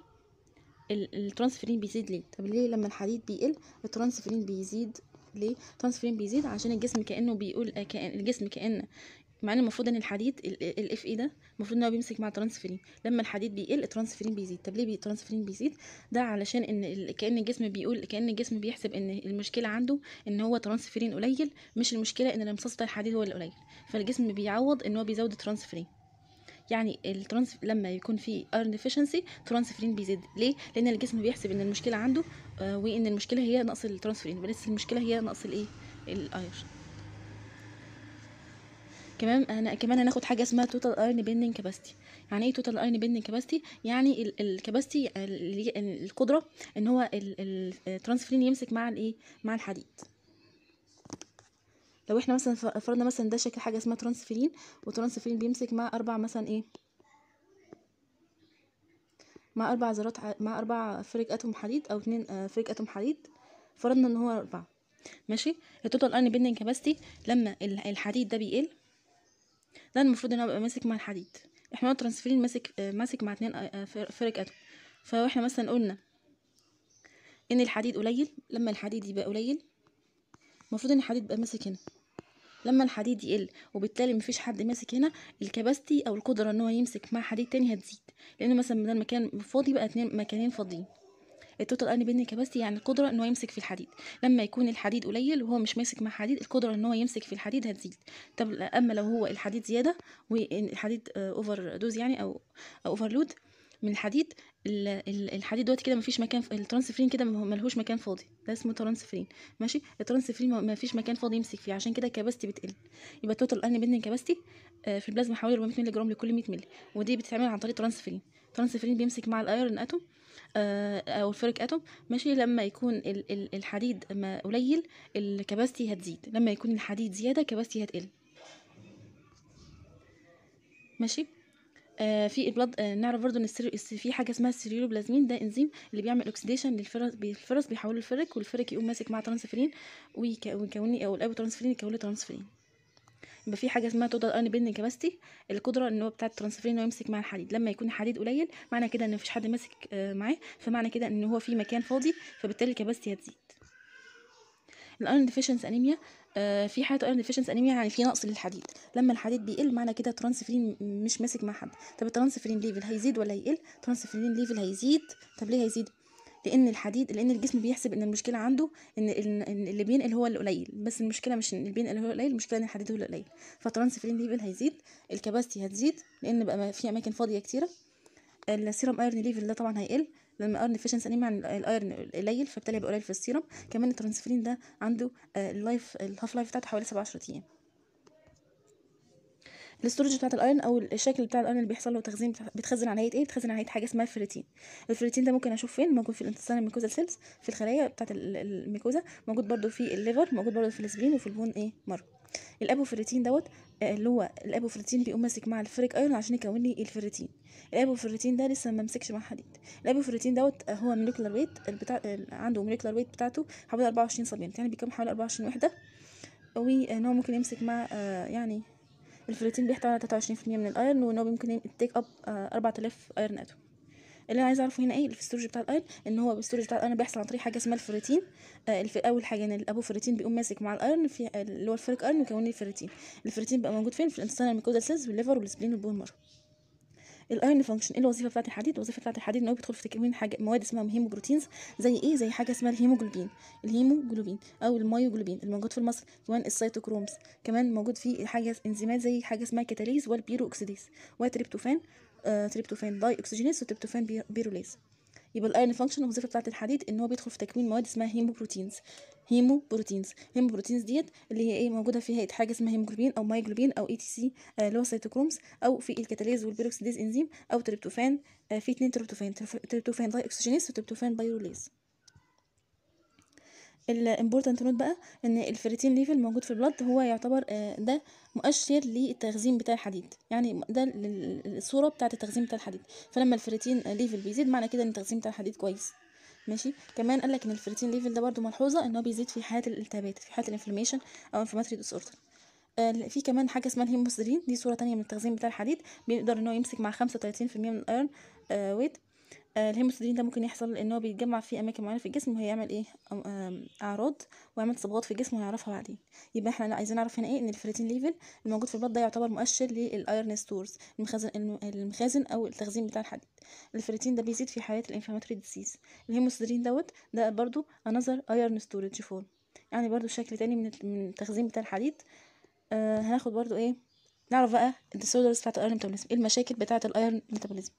الترانسفيرين بيزيد ليه؟ طب ليه لما الحديد بيقل الترانسفيرين بيزيد ليه؟ الترانسفيرين بيزيد عشان الجسم كأنه بيقول آه، كأن الجسم كأن مع إن المفروض إن الحديد ال Fe ده المفروض إن هو بيمسك مع الترانسفيرين. لما الحديد بيقل الترانسفيرين بيزيد. طب ليه الترانسفيرين بيزيد؟ ده علشان إن كأن الجسم بيقول كأن الجسم بيحسب إن المشكلة عنده إن هو ترانسفيرين قليل مش المشكلة إن الامتصاص بتاع الحديد هو اللي قليل. فالجسم بيعوض إن هو بيزود الترانسفيرين. يعني ال trans لما يكون في iron deficiency transferrin بيزيد. ليه؟ لأن الجسم بيحسب إن المشكلة عنده آه وإن المشكلة هي نقص الترانسفيرين. بس المشكلة هي نقص الإيه؟ ال iron كمان أنا كمان هناخد حاجة اسمها total iron binding capacity يعني إيه total iron binding capacity يعني ال capacity القدرة إن هو الترانسفيرين يمسك مع الإيه؟ مع الحديد. لو إحنا مثلا فرضنا مثلا ده شكل حاجة اسمها transferrin و transferrin بيمسك مع أربع مثلا إيه؟ مع أربع ذرات مع أربع ferric atom حديد أو اتنين آه، ferric atom حديد فرضنا إن هو أربعة. ماشي؟ ال total iron binding capacity لما ال- الحديد ده بيقل ده المفروض إن هو يبقى ماسك مع الحديد. إحنا قلنا الترانسفيرين ماسك آه، ماسك مع اتنين آه، fer- ferric atom. فاحنا مثلا قلنا إن الحديد قليل لما الحديد يبقى قليل المفروض إن الحديد يبقى ماسك هنا. لما الحديد يقل وبالتالي مفيش حد ماسك هنا ال capacity أو القدرة إن هو يمسك مع حديد تاني هتزيد. لأن مثلا بدل مكان فاضي بقى اتنين مكانين فاضيين. ال total iron binding capacity يعني القدرة إن هو يمسك في الحديد. لما يكون الحديد قليل وهو مش ماسك مع حديد القدرة إن هو يمسك في الحديد هتزيد. طب أما لو هو الحديد زيادة والحديد overdose يعني أو overload من الحديد ال- ال- الحديد دلوقتي كده مفيش مكان الترانسفيرين كده ملهوش مكان فاضي. ده اسمه ترانسفيرين. ماشي؟ الترانسفيرين ما- مفيش مكان فاضي يمسك فيه. عشان كده ال capacity بتقل. يبقى ال total iron binding capacity في البلازما حوالي 400 مللي جرام لكل 100 مللي. ودي بتتعمل عن طريق transferrin. transferrin بيمسك مع ال iron atom آه، أو ال ferric atom. ماشي؟ لما يكون ال- ال- الحديد قليل ال capacity هتزيد. لما يكون الحديد زيادة capacity هتقل. ماشي؟ آه في ال blood آه نعرف برضو إن في حاجة اسمها ال ceruloplasmin ده إنزيم اللي بيعمل oxidation لل ferrous ال ferrous بيحوله ل ferric وال ferric يقوم ماسك مع ترانسفيرين ويك- ويكون أو ال apotransferrin يكون ترانسفيرين. يبقى في حاجة اسمها total iron binding capacity القدرة إن هو بتاع الترانسفير إن هو يمسك مع الحديد. لما يكون الحديد قليل معنى كده إن مفيش حد ماسك آه، معاه فمعنى كده إن هو في مكان فاضي فبالتالي ال capacity هتزيد. ال iron deficiency anemia في حالة iron deficiency anemia يعني في نقص للحديد. لما الحديد بيقل معنى كده الترانسفيرين مش ماسك مع حد. طب ال transferrin level هيزيد ولا هيقل؟ ال transferrin level هيزيد. طب ليه هيزيد؟ لأن الحديد لأن الجسم بيحسب إن المشكلة عنده إن اللي بينقل هو القليل بس المشكلة مش إن اللي بينقل هو القليل المشكلة إن الحديد هو القليل فال transferrin level هيزيد ال capacity هتزيد لأن بقى في أماكن فاضية كتيرة. ال serum iron level ده طبعا هيقل. لما iron deficiency anemia يعني ال iron قليل فبالتالي هيبقى قليل في السيرم كمان الترانسفيرين ده عنده ال life ال half life بتاعته حوالي 17 أيام ال storage بتاعت ال iron أو الشكل بتاع ال iron اللي بيحصل له تخزين بيتخزن على هيئه إيه؟ بيتخزن على هيئه حاجة اسمها الفيريتين الفيريتين ده ممكن أشوف فين؟ موجود في ال intestine ال mucosa cells في الخلايا بتاعت ال- ال- ال mucosa. موجود برضو في ال liver موجود برضو في ال spleen وفي ال bone إيه؟ marrow ال apoferritin دوت آه، اللي هو ال apoferritin بيقوم ماسك مع ال ferric iron عشان يكون لي ال ferritin ال apoferritin ده لسه ما مسكش مع حديد. ال apoferritin دوت آه، هو molecular weight بتاع آه، عنده molecular weight بتاعته حوالي 24 subunit يعني بيكون حوالي 24 وحدة. وان هو ممكن يمسك مع يعني الفيريتين بيحتوي على 23% من ال iron وإن هو ممكن ي take up 4000 iron atom اللي أنا عايزة أعرفه هنا إيه ال storage بتاع ال iron إن هو ال storage بتاع ال iron بيحصل عن طريق حاجة اسمها الفيريتين آه. أول حاجة إن ال apoferritin بيقوم ماسك مع ال iron في اللي هو ال ferric ويكون لي ال ferritin ال ferritin بقى موجود فين؟ في الانتستينال ميكوزا سيلز والليفر والسبلين والبون مارو الأيرن فانكشن إيه الوظيفة بتاعه الحديد؟ الوظيفة بتاعه الحديد إن هو بيدخل في تكوين حاجة مواد اسمها hemoproteins زي إيه؟ زي حاجة اسمها الهيموجلوبين. الهيموجلوبين أو ال myoglobin الموجود في ال muscle كمان ال cytochromes. كمان موجود فيه حاجة إنزيمات زي حاجة اسمها catalase وال peroxidase و tryptophan tryptophan dioxygenase و tryptophan py- pyrrolase. يبقى ال iron function الوظيفه بتاعة الحديد إن هو بيدخل في تكوين مواد اسمها hemoproteins hemoproteins hemoproteins ديت اللي هي إيه موجودة في هيئة حاجة اسمها هيموجلوبين أو myoglobin أو etc اللي هو cytochromes أو في ال catalase وال peroxidase enzyme أو تريبتوفان آه، في اتنين tryptophan tryptophan dioxygenase و tryptophan pyrrolase ال important note بقى إن ال ferritin level موجود في ال blood هو يعتبر آه، ده مؤشر للتخزين بتاع الحديد. يعني ده ال- ال- الصورة بتاعة التخزين بتاع الحديد. فلما ال ferritin level بيزيد معنى كده إن التخزين بتاع الحديد كويس. ماشي؟ كمان قال لك إن ال ferritin level ده برضو ملحوظة إن هو بيزيد في حالات الالتهابات في حالات ال inflammation أو inflammatory disorder في كمان حاجة اسمها ال hemosiderin دي صورة تانية من التخزين بتاع الحديد. بيقدر إن هو يمسك مع 35% من ال iron آه weight آه ال hemosiderin ده ممكن يحصل إن هو بيتجمع في أماكن معينة في الجسم وهيعمل إيه؟ أعراض ويعمل صبغات في الجسم وهنعرفها بعدين. يبقى إحنا عايزين نعرف هنا إيه؟ إن ال ferritin level الموجود في ال blood ده يعتبر مؤشر لل iron stores المخازن الم- المخازن أو التخزين بتاع الحديد. الفيريتين ده بيزيد في حالات ال inflammatory disease ال hemosiderin دوت ده برضو another iron storage form يعني برضو شكل تاني من الت- من التخزين بتاع الحديد. آه هناخد برضو إيه؟ نعرف بقى ال disorders بتاعت ال iron metabolism إيه المشاكل بتاعت ال iron metabolism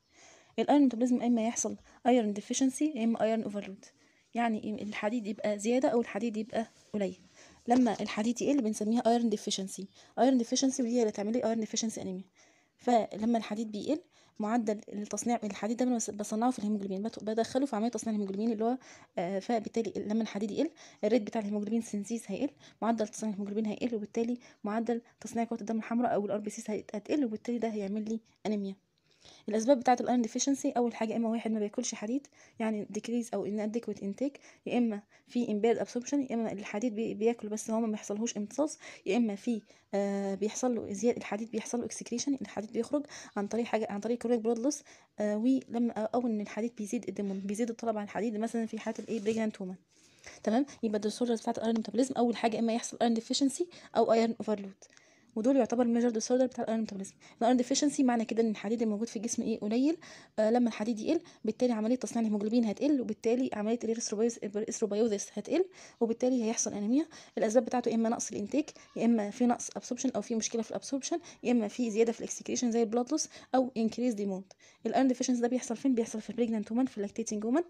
ال iron metabolism إما يحصل iron deficiency يا إما iron overload يعني؟ الحديد يبقى زيادة أو الحديد يبقى قليل. لما الحديد يقل بنسميها iron deficiency iron deficiency ودي اللي تعملي iron deficiency anemia فلما الحديد بيقل معدل التصنيع الحديد ده بصنعه في الهيموجلوبين بدخله في عملية تصنيع الهيموجلوبين اللي هو آه، فبالتالي لما الحديد يقل ال rate بتاع الهيموجلوبين synthesis هيقل معدل تصنيع الهيموجلوبين هيقل وبالتالي معدل تصنيع كرات الدم الحمراء أو ال RBCs هتقل وبالتالي ده هيعمل لي انيميا الأسباب بتاعه ال iron deficiency أول حاجة إما واحد ما بياكلش حديد يعني decrease أو inadequate intake يا إما في impaired absorption يا إما الحديد بي- بياكل بس هو ما بيحصلهوش امتصاص يا إما في آه بيحصل له زيادة الحديد بيحصل له excretion الحديد بيخرج عن طريق حاجة عن طريق chronic blood loss آه ولما أو إن الحديد بيزيد الدم بيزيد الطلب على الحديد مثلا في حالة الايه pregnant women تمام؟ يبقى ال disorders بتاعت ال iron metabolism أول حاجة إما يحصل iron deficiency أو iron overload ودول يعتبر major disorder بتاع ال iron metabolism ال iron deficiency معنى كده إن الحديد الموجود في الجسم إيه؟ قليل. آه لما الحديد يقل بالتالي عملية تصنيع الهيموجلوبين هتقل وبالتالي عملية ال erythropoiesis هتقل وبالتالي هيحصل أنيميا. الأسباب بتاعته يا إما نقص ال intake يا إما في نقص absorption أو في مشكلة في ال absorption يا إما في زيادة في ال excretion زي ال blood loss أو increase demand ال iron deficiency ده بيحصل فين؟ بيحصل في ال pregnant women في ال lactating women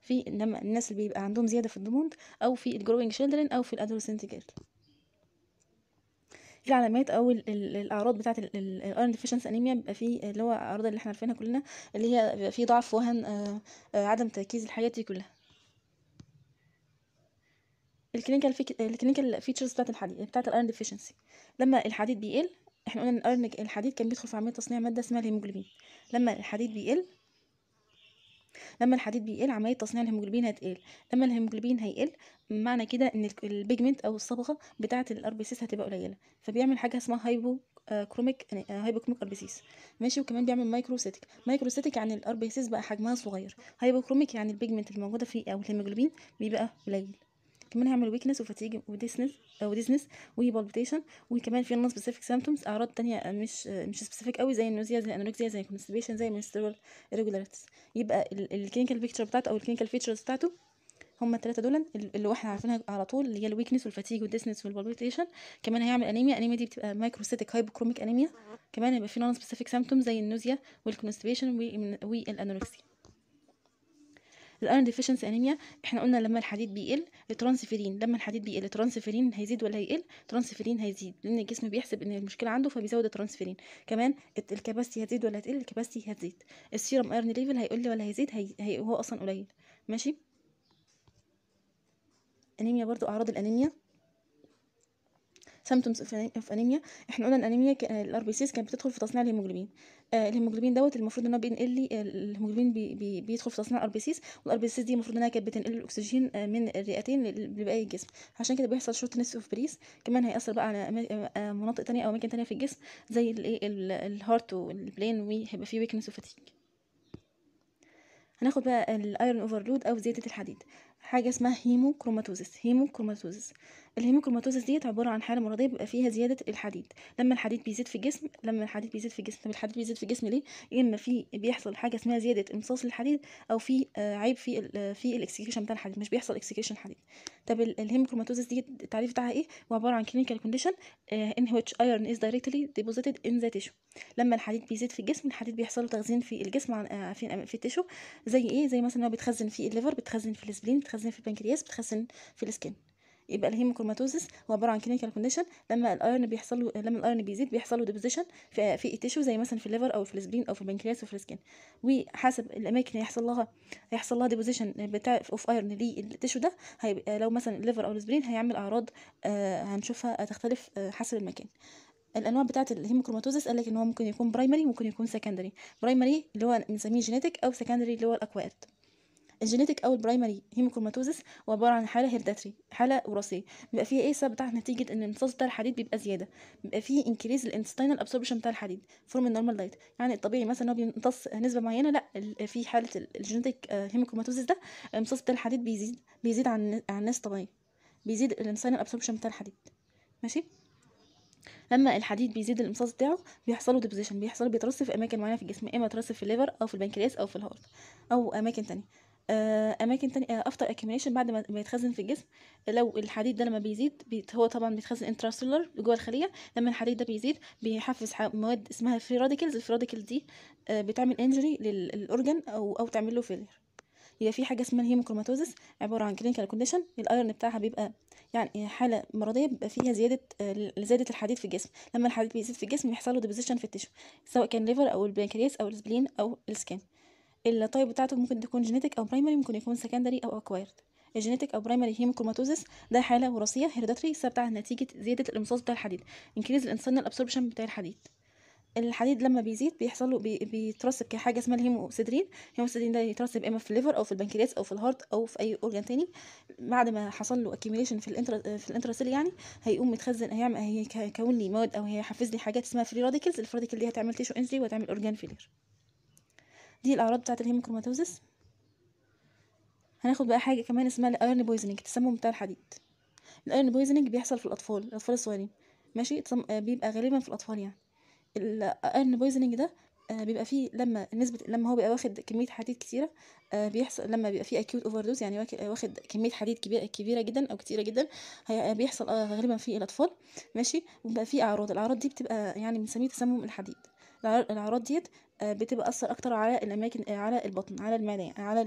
في انما الناس اللي بيبقى عندهم زيادة في ال demand أو في ال growing children أو في ال adolescent girl العلامات أو ال- ال- الأعراض بتاعة ال iron deficiency anemia بيبقى فيه اللي هو الأعراض اللي إحنا عارفينها كلنا اللي هي بيبقى فيه ضعف وهن آه، آه، عدم تركيز الحاجات دي كلها ال clinical. ال clinical features بتاعت الحديد بتاعت ال iron deficiency لما الحديد بيقل إحنا قلنا إن الحديد كان بيدخل في عملية تصنيع مادة اسمها الهيموجلوبين لما الحديد بيقل لما الحديد بيقل عملية تصنيع الهيموجلوبين هتقل. لما الهيموجلوبين هيقل معنى كده إن ال pigment أو الصبغة بتاعة ال RBCs هتبقى قليلة. فبيعمل حاجة اسمها hypochromic hypochromic RBCs ماشي؟ وكمان بيعمل microcytic microcytic يعني ال RBCs بقى حجمها صغير. hypochromic يعني ال pigment اللي موجودة فيه أو الهيموجلوبين بيبقى قليل. كمان هيعمل weakness و fatigue و dizziness أو dizziness و palpitation وكمان في non specific symptoms أعراض تانية مش مش specific قوي زي ال nausea زي ال anorexia زي ال constipation زي ال menstrual irregularities. يبقى ال clinical picture بتاعته أو ال clinical features بتاعته هما الثلاثه دول اللي إحنا عارفينها على طول اللي هي الويكنس والفاتيج والديسنس والبالبيتيشن كمان هيعمل anemia anemia دي بتبقى microcytic hypochromic anemia كمان هيبقى في non specific symptoms زي النوزيا والكونستيبيشن والانوركسيا الايرون ديفيشنسي انيميا إحنا قلنا لما الحديد بيقل الترانسفيرين لما الحديد بيقل الترانسفيرين هيزيد ولا هيقل؟ الترانسفيرين هيزيد لأن الجسم بيحسب إن المشكلة عنده فبيزود الترانسفيرين. كمان ال capacity هتزيد ولا هتقل؟ ال capacity هتزيد. ال serum iron level هيقل ولا هيزيد؟ هي... هي... هو أصلا قليل. ماشي؟ انيميا برضو أعراض الأنيميا symptoms of anemia. إحنا قلنا الانيميا ال RBCs كانت بتدخل في تصنيع الهيموجلوبين. آه الهيموجلوبين دوت المفروض إن هو بينقل لي الهيموجلوبين بي بي بيدخل في تصنيع ال RBCs وال RBCs دي المفروض إنها كانت بتنقل الأكسجين آه من الرئتين لباقي الجسم. عشان كده بيحصل shortness of breath كمان هيأثر بقى على آه مناطق تانية أو أماكن تانية في الجسم زي الايه ال heart وال brain وهيبقى فيه weakness و fatigue هناخد بقى ال iron overload أو زيادة الحديد. حاجة اسمها hemochromatosis hemochromatosis ال hemochromatosis ديت عبارة عن حالة مرضية بيبقى فيها زيادة الحديد. لما الحديد بيزيد في الجسم لما الحديد بيزيد في الجسم طب الحديد بيزيد في الجسم ليه؟ إما في بيحصل حاجة اسمها زيادة امتصاص الحديد أو في آه عيب في ال في ال excretion بتاع الحديد مش بيحصل excretion حديد. طب ال hemochromatosis دي التعريف بتاعها إيه؟ هو عبارة عن condition uh, in which iron is directly deposited in the tissue. لما الحديد بيزيد في الجسم الحديد بيحصل له تخزين في الجسم في في ال tissue زي إيه؟ زي مثلا هو بيتخزن في ال liver بيتخزن في ال spleen بيتخزن في البنكرياس بيتخزن في ال skin. يبقى ال hemochromatosis هو عبارة عن clinical condition لما ال iron بيحصل له لما ال iron بيزيد بيحصل له deposition في في ال tissue زي مثلا في ال liver أو في ال spleen أو في البنكرياس وفي ال skin. وحسب الأماكن اللي هيحصل لها هيحصل لها deposition بتاع of iron لل tissue ده هيبقى لو مثلا ال liver أو ال spleen هيعمل أعراض آه هنشوفها تختلف آه حسب المكان. الأنواع بتاعه ال hemochromatosis قال لك إن هو ممكن يكون primary ممكن يكون secondary primary اللي هو بنسميه genetic أو secondary اللي هو ال acquired ال genetic أو ال primary hemochromatosis هو عبارة عن حالة hereditary حالة وراثية. بيبقى فيها إيه السبب بتاعها؟ نتيجة إن الامتصاص بتاع الحديد بيبقى زيادة. بيبقى فيه increase ال intestinal absorption بتاع الحديد from ال normal diet يعني الطبيعي مثلا هو بيمتص نسبة معينة لا في حالة ال genetic hemochromatosis ده الامتصاص بتاع الحديد بيزيد بيزيد عن عن الناس الطبيعيه بيزيد ال intestinal absorption بتاع الحديد. ماشي؟ لما الحديد بيزيد الامتصاص بتاعه بيحصل له deposition بيحصل بيترص في أماكن معينة في الجسم إما يترص في ال liver أو في البنكرياس أو في ال heart أو أماكن تانية. أماكن تانية after accumulation بعد ما يتخزن في الجسم. لو الحديد ده لما بيزيد هو طبعا بيتخزن intracellular جوه الخلية. لما الحديد ده بيزيد بيحفز مواد اسمها free radicals ال free radicals دي بتعمل injury لل organ أو أو تعمل له failure يبقى في حاجة اسمها ال hemochromatosis عبارة عن clinical condition ال iron بتاعها بيبقى يعني حالة مرضية بيبقى فيها زيادة زيادة الحديد في الجسم. لما الحديد بيزيد في الجسم بيحصل له deposition في ال tissue سواء كان liver أو البنكرياس أو ال spleen أو ال skin. ال type بتاعته ممكن تكون genetic أو primary ممكن يكون secondary أو acquired ال genetic أو primary hemochromatosis ده حالة وراثية hereditary السبب بتاعها نتيجة زيادة الامتصاص بتاع الحديد increase ال intestinal absorption بتاع الحديد. الحديد لما بيزيد بيحصل له بي بيترسب كحاجة اسمها ال hemosiderin. ال hemosiderin ده يترسب إما في ال liver أو في البنكرياس أو في ال heart أو في أي organ تاني. بعد ما حصل له accumulation في ال intra في ال intracell يعني هيقوم متخزن هيعمل هيكون لي مواد أو هيحفز لي حاجات اسمها free radicals ال free radical دي هتعمل tissue injury وهتعمل organ failure دي الأعراض بتاعه ال hemochromatosis هناخد بقى حاجة كمان اسمها ال iron poisoning التسمم بتاع الحديد. ال iron poisoning بيحصل في الأطفال الأطفال الصغيرين. ماشي؟ بيبقى غالبا في الأطفال يعني. ال iron poisoning ده بيبقى فيه لما نسبة لما هو بيبقى واخد كمية حديد كتيرة بيحصل لما بيبقى فيه acute overdose يعني واخد كمية حديد كبيرة كبيرة جدا أو كتيرة جدا بيحصل غالبا في الأطفال. ماشي؟ وبيبقى فيه أعراض. الأعراض دي بتبقى يعني بنسميه تسمم الحديد. الأعراض ديت بتبقى أثر أكتر على الأماكن على البطن على المعدة على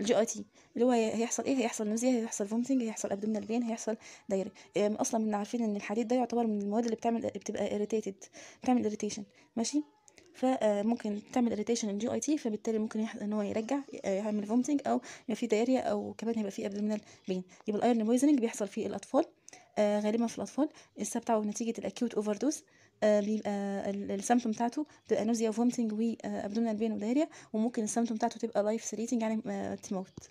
ال GIT اللي هو هيحصل إيه؟ هيحصل nausea هيحصل vomiting هيحصل abdominal pain هيحصل diarrhea أصلا من عارفين إن الحديد ده يعتبر من المواد اللي بتعمل بتبقى irritated بتعمل irritation ماشي؟ فممكن تعمل irritation ال GIT فبالتالي ممكن إن هو يرجع يعمل vomiting أو يبقى في diarrhea أو كمان يبقى في abdominal pain يبقى ال iron poisoning بيحصل في الأطفال آه غالبا في الأطفال. السبب بتاعه نتيجة ال acute overdose آه بيبقى ال symptom بتاعته بتبقى nausea و vomiting و abdominal pain و diarrhea وممكن ال symptom بتاعته تبقى life threatening يعني آه تموت.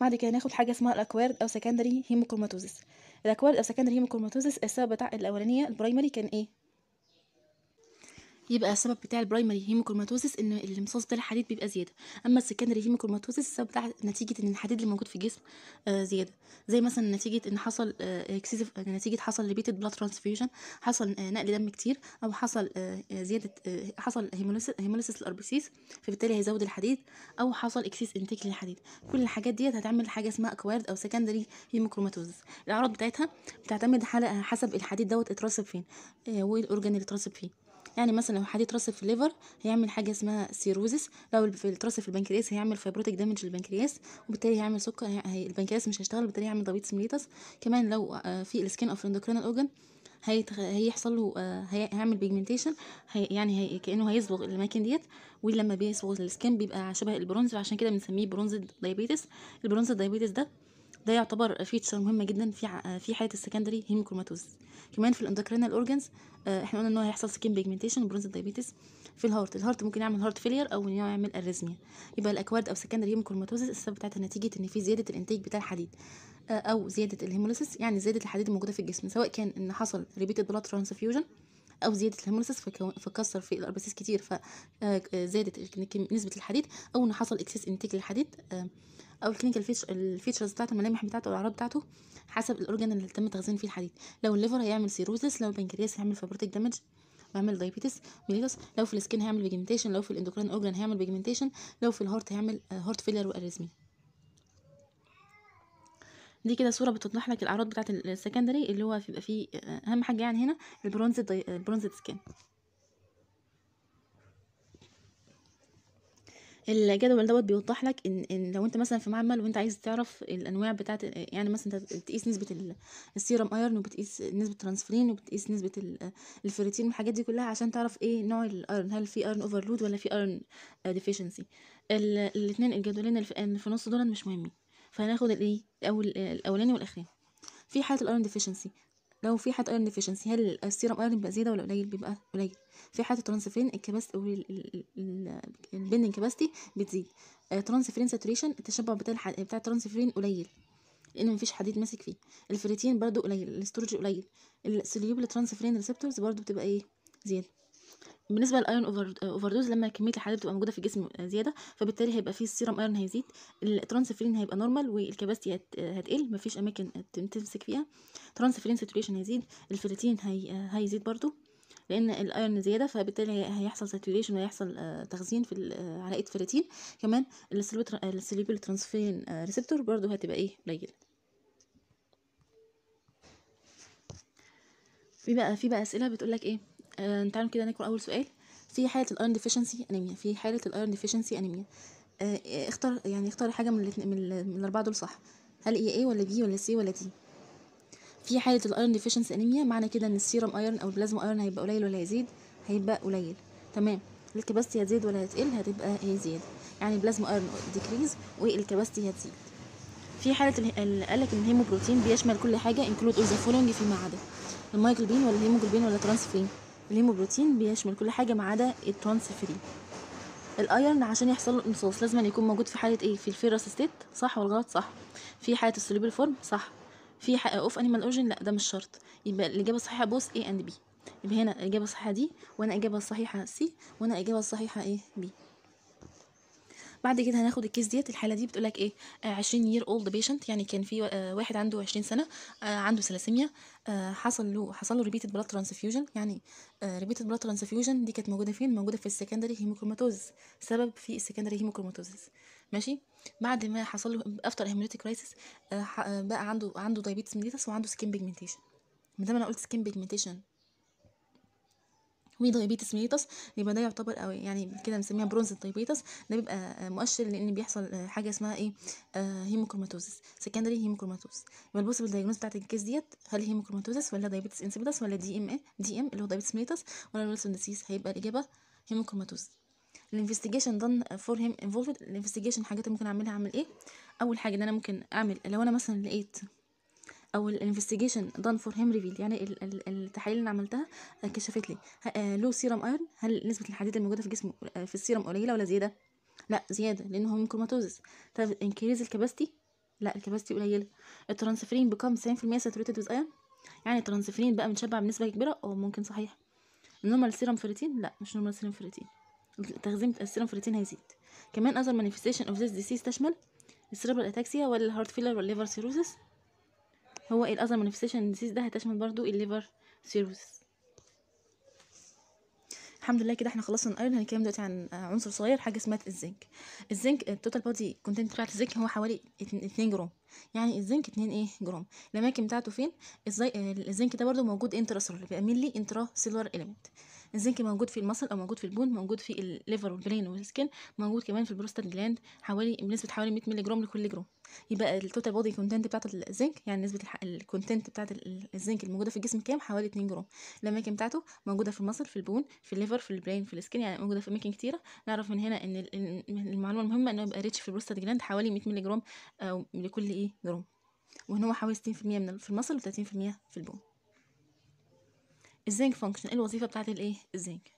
بعد كده ناخد حاجة اسمها ال acquired أو secondary hemochromatosis ال acquired أو secondary hemochromatosis السبب بتاع الأولانية ال primary كان إيه؟ يبقى السبب بتاع ال primary hemochromatosis إن الامتصاص بتاع الحديد بيبقى زيادة. أما ال secondary hemochromatosis السبب بتاع نتيجة إن الحديد اللي موجود في الجسم آه زيادة. زي مثلا نتيجة إن حصل آه excessive نتيجة حصل repeated blood transfusion حصل آه نقل دم كتير أو حصل آه زيادة آه حصل hemolysis لل RBCs فبالتالي هيزود الحديد أو حصل excess انتاج للحديد. كل الحاجات ديت هتعمل حاجة اسمها acquired أو secondary hemochromatosis الأعراض بتاعتها بتعتمد حسب الحديد دوت اترسب فين آه وال organ اللي اترسب فيه. يعني مثلا لو حد اترسب في ال liver هيعمل حاجة اسمها cirrhosis لو في في البنكرياس هيعمل fibrotic damage للبنكرياس وبالتالي هيعمل سكر هي البنكرياس مش هيشتغل وبالتالي هيعمل diabetes mellitus كمان لو في ال skin أو في endocrinal organ هيحصل له هيعمل pigmentation هي يعني هي كأنه هيصبغ الأماكن ديت. ولما بيصبغ ال skin بيبقى شبه البرونز عشان كده بنسميه bronze diabetes ال bronze diabetes ده ده يعتبر feature مهمه جدا في في حاله ال secondary hemochromatosis كمان في ال endocrinal organs إحنا قلنا إن هو هيحصل skin pigmentation bronze diabetes في ال heart ال heart ممكن يعمل heart failure أو يعمل arrhythmia يبقى ال acquired أو secondary hemochromatosis السبب بتاعتها نتيجة إن في زيادة الإنتاج بتاع الحديد أو زيادة ال hemolysis يعني زيادة الحديد الموجودة في الجسم سواء كان إن حصل repeated blood transfusion أو زيادة ال hemolysis فكسر في ال RBCs كتير فزادت نسبة الحديد أو إن حصل excess انتاج للحديد أو ال clinical ال features بتاعته الملامح بتاعته والاعراض بتاعته حسب ال organ اللي تم تخزين فيه الحديد. لو ال liver هيعمل cirrhosis لو البنكرياس هيعمل fibrotic damage ويعمل diabetes mellitus لو في ال skin هيعمل pigmentation لو في ال endocrine organ هيعمل pigmentation لو في ال heart هيعمل heart failure و arrhythmia دي كده صورة بتوضح لك الأعراض بتاعه ال secondary اللي هو بيبقى فيه أهم حاجة يعني هنا ال bronze ال bronze skin. الجدول دوت بيوضح لك إن, إن لو أنت مثلا في معمل وأنت عايز تعرف الأنواع بتاعت يعني مثلا أنت بتقيس نسبة ال serum iron وبتقيس نسبة الترانسفيرين وبتقيس نسبة الفيريتين والحاجات دي كلها عشان تعرف إيه نوع ال iron هل في iron overload ولا في iron deficiency الاثنين الجدولين اللي في النص دول مش مهمين. فهناخد الإيه؟ الأولاني والاخراني في حالة ال iron deficiency لو في حاله iron deficiency هل ال serum iron بيبقى زيادة ولا قليل؟ بيبقى قليل. في حاله ال transferrin ال capacity أو ال binding capacity بتزيد. transferrin saturation التشبع بتاع. بتاع الترانسفيرين قليل لأن مفيش حديد ماسك فيه. الفريتين برضو قليل ال storage قليل. ال soluble transferrin receptors برضو بتبقى إيه؟ زيادة. بالنسبة لل iron over overdose لما كمية الحديد بتبقى موجودة في الجسم زيادة فبالتالي هيبقى فيه ال serum iron هيزيد الترانسفيرين هيبقى normal وال capacity هت... هتقل مفيش أماكن تمسك فيها transferrin saturation هيزيد الفريتين هي... هيزيد برضو لأن ال iron زيادة فبالتالي هيحصل saturation وهيحصل تخزين في على إيد فريتين كمان ال soluble transferrin receptor برضو هتبقى إيه؟ قليل في بقى في بقى أسئلة بتقول لك إيه؟ آه تعالوا كده نقرا أول سؤال. في حالة ال iron deficiency anemia في حالة ال iron deficiency anemia اختار يعني اختار حاجة من من, الأربعة دول صح. هل A A ولا B ولا C ولا D في حالة ال iron deficiency anemia معنى كده إن ال serum iron أو ال plasma iron هيبقى قليل ولا هيزيد هيبقى قليل. تمام. ال capacity هتزيد ولا هتقل هتبقى هي زياده يعني ال plasma iron decrease وال capacity هتزيد. في حالة قال لك إن ال hemoprotein بيشمل كل حاجة include all the following فيما عدا ال myoglobin ولا الهيموجلوبين ولا ترانسفيرين؟ ال hemoprotein بيشمل كل حاجة ما عدا ال transferrin ال iron عشان يحصل له امتصاص لازم يكون موجود في حالة إيه؟ في ال ferrous state صح ولا غلط؟ صح. في حالة ال soluble form؟ صح. في of animal origin لا ده مش شرط. يبقى الإجابة الصحيحة both A and B. يبقى هنا الإجابة الصحيحة دي وهنا الاجابه الصحيحه C وهنا الاجابه الصحيحه إيه B بعد كده هناخد ال case ديت. الحالة دي بتقول لك إيه؟ آه 20 year old patient يعني كان في آه واحد عنده 20 سنة آه عنده سلاسيميا آه حصل له حصل له repeated blood transfusion يعني repeated blood transfusion دي كانت موجودة فين؟ موجودة في ال secondary hemochromatosis سبب في ال secondary hemochromatosis ماشي؟ بعد ما حصل له after hemolytic crisis بقى عنده عنده diabetes mellitus وعنده skin pigmentation ما دام أنا قلت skin pigmentation و diabetes mellitus يبقى ده يعتبر أو يعني كده بنسميها bronze diabetes. ده بيبقى مؤشر لأن بيحصل حاجة اسمها إيه؟ hemochromatosis secondary hemochromatosis يبقى ال possible diagnosis بتاعت ال case ديت هل hemochromatosis ولا diabetes insipidus ولا DM إيه DM اللي هو diabetes mellitus ولا Wilson disease هيبقى الإجابة hemochromatosis ال investigation done for him involved ال investigation حاجات ممكن أعملها أعمل إيه؟ أول حاجة إن أنا ممكن أعمل لو أنا مثلا لقيت أو ال investigation done for him reveal يعني ال- ال- التحاليل اللي عملتها آه، كشفت لي. لو serum iron هل نسبة الحديد الموجودة في جسمه آه، في السيرم قليلة ولا زيادة؟ لا زيادة لأنه hemochromatosis طب increase ال capacity لا ال capacity قليلة. الترانسفيرين بكم 90% saturated with iron يعني الترانسفيرين بقى متشبع بنسبة كبيرة أو ممكن صحيح. ال normal serum ferritin لا مش normal serum ferritin تخزين ال serum ferritin هيزيد. كمان other manifestation of this disease تشمل ال cerebral ataxia ولا ال heart failure ولا ال liver cirrhosis هو ال other manifestation disease ده؟ هتشمل برضو ال liver cirrhosis الحمد لله كده إحنا خلصنا ال iron هنتكلم دلوقتي عن عنصر صغير حاجة اسمها الزنك. الزنك ال total body content بتاعت الزنك هو حوالي 2 جرام. يعني الزنك 2 إيه؟ جرام. الأماكن بتاعته فين؟ الزنك ده برضو موجود intracellular بيبقى mainly intracellular element الزنك موجود في المصل أو موجود في ال bone موجود في ال liver وال brain وال skin موجود كمان في ال prostate gland حوالي بنسبة حوالي 100 مللي جرام لكل جرام. يبقى ال total body content بتاعت الزنك يعني نسبة ال content بتاعت ال- الزنك الموجودة في الجسم كام؟ حوالي 2 جرام. الأماكن بتاعته موجودة في المصل في ال bone في ال liver في ال brain في ال skin يعني موجودة في أماكن كتيرة. نعرف من هنا إن ال- ال- المعلومة المهمة إنه يبقى rich في ال prostate gland حوالي 100 مللي جرام لكل إيه؟ جرام. وإن هو حوالي 60% من في المصل و30% في ال bone. الزنك function إيه الوظيفة بتاعت الإيه؟ الزنك.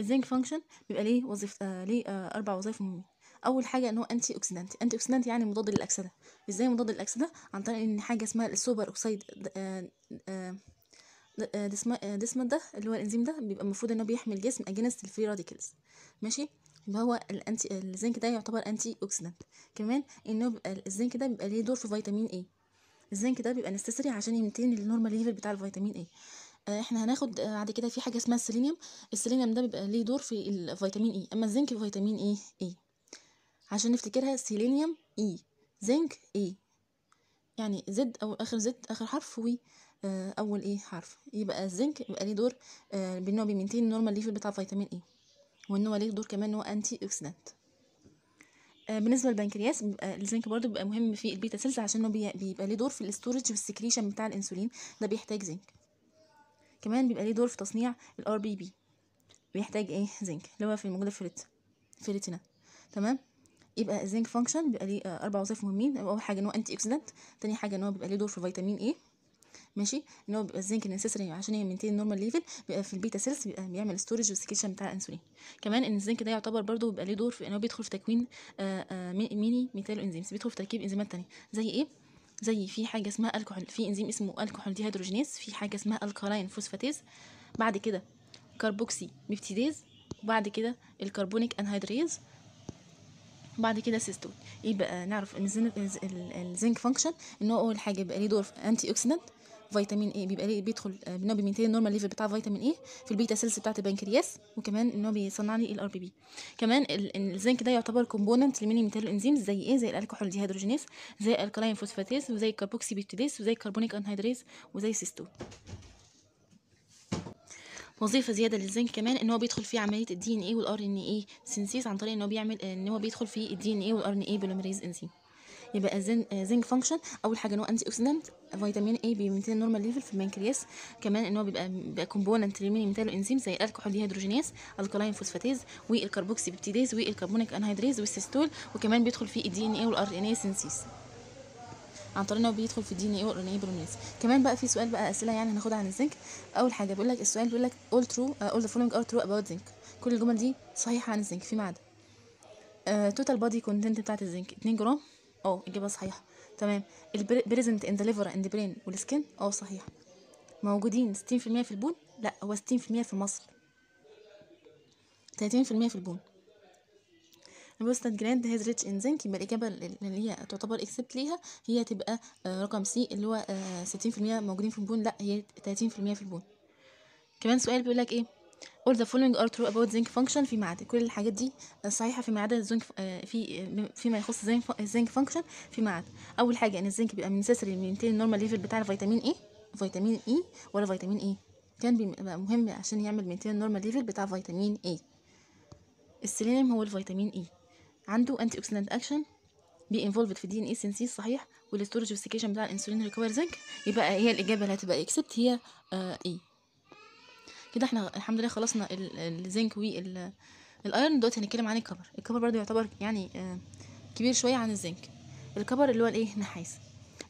الزنك function بيبقى ليه وظيفة آه ليه آه أربع وظائف مهمه أول حاجة إن هو antioxidant antioxidant يعني مضاد للأكسدة. إزاي مضاد للأكسدة؟ عن طريق إن حاجة اسمها ال superoxide د- آه آه آه ده اللي هو الإنزيم ده بيبقى المفروض انه بيحمي الجسم against ال free radicals ماشي؟ يبقى هو ال anti الزنك ده يعتبر antioxidant كمان إنه الزنك ده بيبقى ليه دور في فيتامين A الزنك ده بيبقى necessary عشان ي maintain ال normal level بتاع الفيتامين A إحنا هناخد آه، بعد كده في حاجة اسمها السيلينيوم السيلينيوم ده بيبقى ليه دور في الفيتامين E أما الزنك فيتامين A A عشان نفتكرها سيلينيوم E زنك A يعني Z أو آخر Z آخر حرف و آه، أول إيه حرف. يبقى الزنك يبقى ليه دور آه، بإن هو بي maintain ال normal level بتاع الفيتامين A وإن هو ليه دور كمان إن هو antioxidant آه، بالنسبة للبنكرياس الزنك برضو بيبقى مهم في ال beta cells عشان هو بي- بيبقى ليه دور في ال storage وال secretion بتاع الإنسولين. ده بيحتاج زنك كمان بيبقى ليه دور في تصنيع ال RBP بيحتاج إيه؟ زنك اللي هو في الموجودة في ال retina تمام؟ يبقى الزنك function بيبقى ليه آه، أربع وظائف مهمين. أول حاجة إن هو antioxidant تاني حاجة إن هو بيبقى ليه دور في فيتامين A ماشي؟ إن هو بيبقى الزنك necessary عشان ي maintain ال normal level بيبقى في ال beta cells بيبقى بيعمل storage وال secretion بتاع الانسولين كمان إن الزنك ده يعتبر برضو بيبقى ليه دور في إن هو بيدخل في تكوين آه، آه، me- many metalloenzymes بيدخل في تركيب إنزيمات تانية. زي إيه؟ زي في حاجة اسمها ألكحول في إنزيم اسمه alcohol dehydrogenase في حاجة اسمها alkaline phosphatase بعد كده carboxypeptidase وبعد كده ال carbonic anhydrase بعد كده cytosol. يبقى نعرف إن الزن- الز- ال- الزنك function إن هو أول حاجة بيبقى ليه دور في antioxidant فيتامين A بيبقى بيدخل آه، إن هو بي maintain ال normal level بتاع فيتامين A في ال beta cells بتاعت البنكرياس وكمان إن هو بيصنع لي ال RBP كمان ال- ال- الزنك ده يعتبر component ل many metalloenzymes زي إيه؟ زي alcohol dehydrogenase زي alkaline phosphatase وزي ال carboxypeptidase وزي ال carbonic anhydrase وزي cytosol وظيفة زيادة للزنك كمان إن هو بيدخل في عملية ال DNA وال RNA synthesis عن طريق إن هو بيعمل إن هو بيدخل في ال DNA وال RNA polymerase enzyme يبقى زنك function أول حاجة إن هو antioxidant فيتامين A بي maintain ال normal level في البنكرياس. كمان إن هو بيبقى بيبقى component ل many metalloenzyme زي alcohol dehydrogenase alkaline phosphatase وال carboxypeptidase وال carbonic anhydrase وال cytosol وكمان بيدخل في ال DNA وال RNA synthesis عن طريق إن هو بيدخل في ال DNA وال RNA polymerase كمان بقى في سؤال بقى أسئلة يعني هناخدها عن الزنك أول حاجة بيقول لك السؤال بيقول لك all true uh, all the following are true about zinc. كل الجمل دي صحيحة عن الزنك فيما عدا total body content بتاعت الزنك 2 جرام. آه إجابة صحيحة. تمام. ال present in the liver and brain وال skin آه صحيح. موجودين 60% في ال bone لا هو 60% في ال muscle 30% في ال bone ال prostate gland has rich in zinc يبقى الإجابة اللي هي تعتبر except ليها هي تبقى آه، رقم C اللي هو آه، 60% موجودين في ال bone لا هي 30% في ال bone كمان سؤال بيقول لك إيه؟ All the following are true about zinc function. فيما عدا كل الحاجات دي صحيحة فيما عدا الزنك آه، في فيما يخص الزنك function فيما عدا أول حاجة إن الزنك بيبقى من necessary maintain ال normal level بتاع الفيتامين E فيتامين E ولا فيتامين A كان بيبقى مهم عشان يعمل maintain ال normal level بتاع فيتامين A السيلينيوم هو الفيتامين E عنده antioxidant action be involved في DNA synthesis صحيح وال storage وال secretion بتاع الانسولين require zinc يبقى هي الإجابة اللي هتبقى except هي آه A كده إحنا الحمد لله خلصنا ال- الزنك وال iron دلوقتي هنتكلم عن ال copper. ال copper برضو يعتبر يعني آه كبير شوية عن الزنك. ال copper اللي هو الإيه؟ نحاس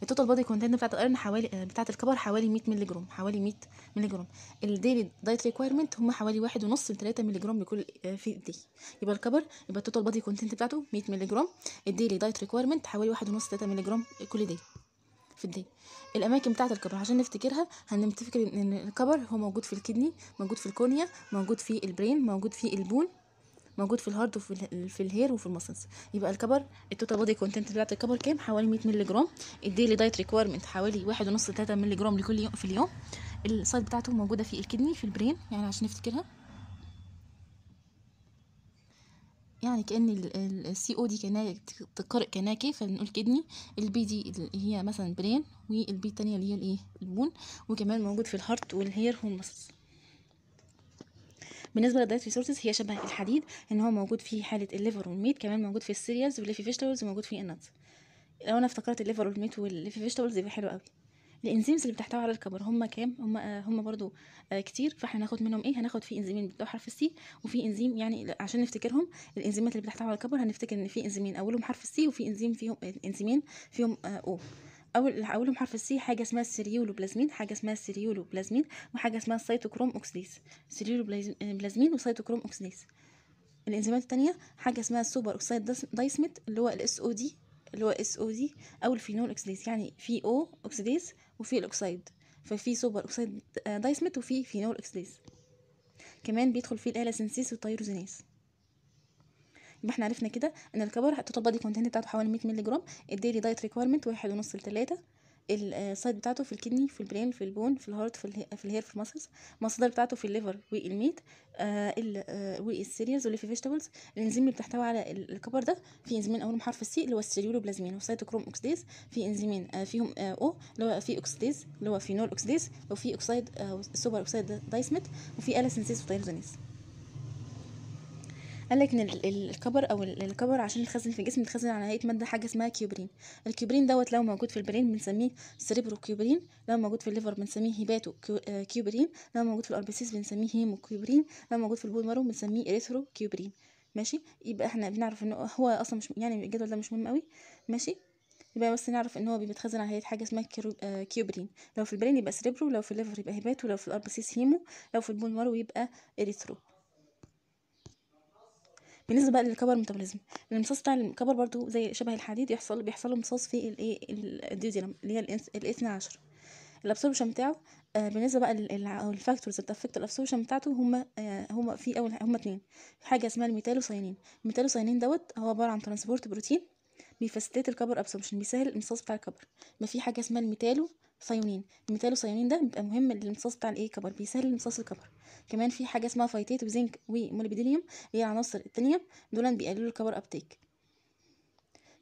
ال total body content بتاعت ال iron حوالي آه، بتاعت ال copper حوالي 100 مللي جرام حوالي 100 مللي جرام ال daily diet requirement هم حوالي واحد ونص ل 3 مللي جرام لكل آه، في ال day يبقى ال copper يبقى ال total body content بتاعته 100 مللي جرام ال daily diet requirement حوالي واحد ونص 3 مللي جرام كل day في ال day الأماكن بتاعة ال copper عشان نفتكرها هنفتكر إن ال copper هو موجود في ال kidney موجود في ال cornea موجود في ال brain موجود في ال bone موجود في ال heart وفي في ال hair وفي ال muscles يبقى ال copper ال total body content بتاعت ال copper كام؟ حوالي 100 مللي جرام ال daily diet requirement حوالي واحد ونص 3 مللي جرام لكل يوم في اليوم. ال site بتاعته موجودة في ال kidney في ال brain يعني عشان نفتكرها. يعني كأن ال C أو D كأنها تقرأ كأنها كيف فبنقول kidney ال B دي اللي هي مثلا brain وال B التانية اللي هي الايه ال bone وكمان موجود في ال heart وال hair وال muscles بالنسبة لل diet resources هي شبه الحديد إن هو موجود في حالة ال liver وال meat كمان موجود في ال cereals وال leafy vegetables وموجود في ال nuts لو أنا افتكرت ال liver وال meat وال leafy vegetables يبقى حلو قوي ال enzymes اللي بتحتوي على ال copper هم كام؟ هم آه هم برضو آه كتير. فإحنا هناخد منهم إيه؟ هناخد في إنزيمين بتوع حرف ال C وفي إنزيم يعني عشان نفتكرهم الإنزيمات اللي بتحتوي على ال copper هنفتكر إن في إنزيمين أولهم حرف ال C وفي إنزيم فيهم إنزيمين فيهم آه O. اول أولهم حرف ال C حاجة اسمها ال ceruloplasmin حاجة اسمها ال ceruloplasmin وحاجة اسمها ال cytochrome oxidase ceruloplasmin و cytochrome oxidase الإنزيمات التانية حاجة اسمها ال superoxide dismutase اللي هو ال SOD اللي هو SOD أو ال phenol oxidase يعني في O oxidase وفي ال oxide ففي superoxide آه، dismutase وفي phenol oxidase كمان بيدخل فيه ال ALA synthase وال tyrosinase يبقى إحنا عرفنا كده إن ال copper ال total body content بتاعته حوالي 100 مللي جرام ال daily diet requirement واحد ونص لتلاتة ال site بتاعته في ال kidney في ال brain في ال bone في ال heart في, الهي في ال hair في ال muscles المصادر بتاعته في ال liver وال meat آه آه وال cereals وال leafy vegetables الانزيم اللي بتحتوي على ال- ال copper ده في انزيمين اولهم حرف ال C اللي هو ال ceruloplasmin وال cytochrome oxidase في انزيمين آه فيهم آه O اللي هو في oxidase اللي هو phenol oxidase وفي oxide آه superoxide dismutase وفي ALA synthase و tyrosinase قال لك إن ال- ال- ال copper أو ال- ال copper عشان يتخزن في الجسم يتخزن على هيئه مادة حاجة اسمها cuprein. ال cuprein دوت لو موجود في ال brain بنسميه cerebrocuprein لو موجود في ال liver بنسميه hepato cu- cuprein لو موجود في ال RBCs بنسميه hemocuprein لو موجود في ال bone marrow بنسميه erythrocuprein ماشي؟ يبقى إحنا بنعرف إن هو أصلا مش يعني الجدول ده مش مهم قوي ماشي؟ يبقى بس نعرف إن هو بيتخزن على هيئه حاجة اسمها آه، cuprein. لو في ال brain يبقى cerebro لو في ال liver يبقى hepato لو في ال RBCs hemo لو في ال bone marrow يبقى erythro بالنسبة بقى لل copper metabolism الامتصاص بتاع ال copper برضو زي شبه الحديد يحصل بيحصل امتصاص في الايه ال duodenum اللي هي الاثنى عشر. ال absorption بتاعه آه بالنسبة بقى لل factors اللي بت affect ال absorption بتاعته هم آه هم في أول هم اتنين. حاجة اسمها ال metallothionein ال metallothionein دوت هو عبارة عن transport protein بي facilitate ال copper absorption بيسهل الامتصاص بتاع ال copper. ما في حاجة اسمها ال metallothionein ال metallothionein ده بيبقى مهم للامتصاص بتاع الإيه؟ copper بيسهل امتصاص ال copper. كمان في حاجة اسمها phytate و zinc و molybdenum اللي هي العناصر التانية دول بيقللوا ال copper uptake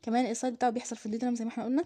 كمان ال site بتاعه بيحصل في ال duodenum زي ما إحنا قلنا.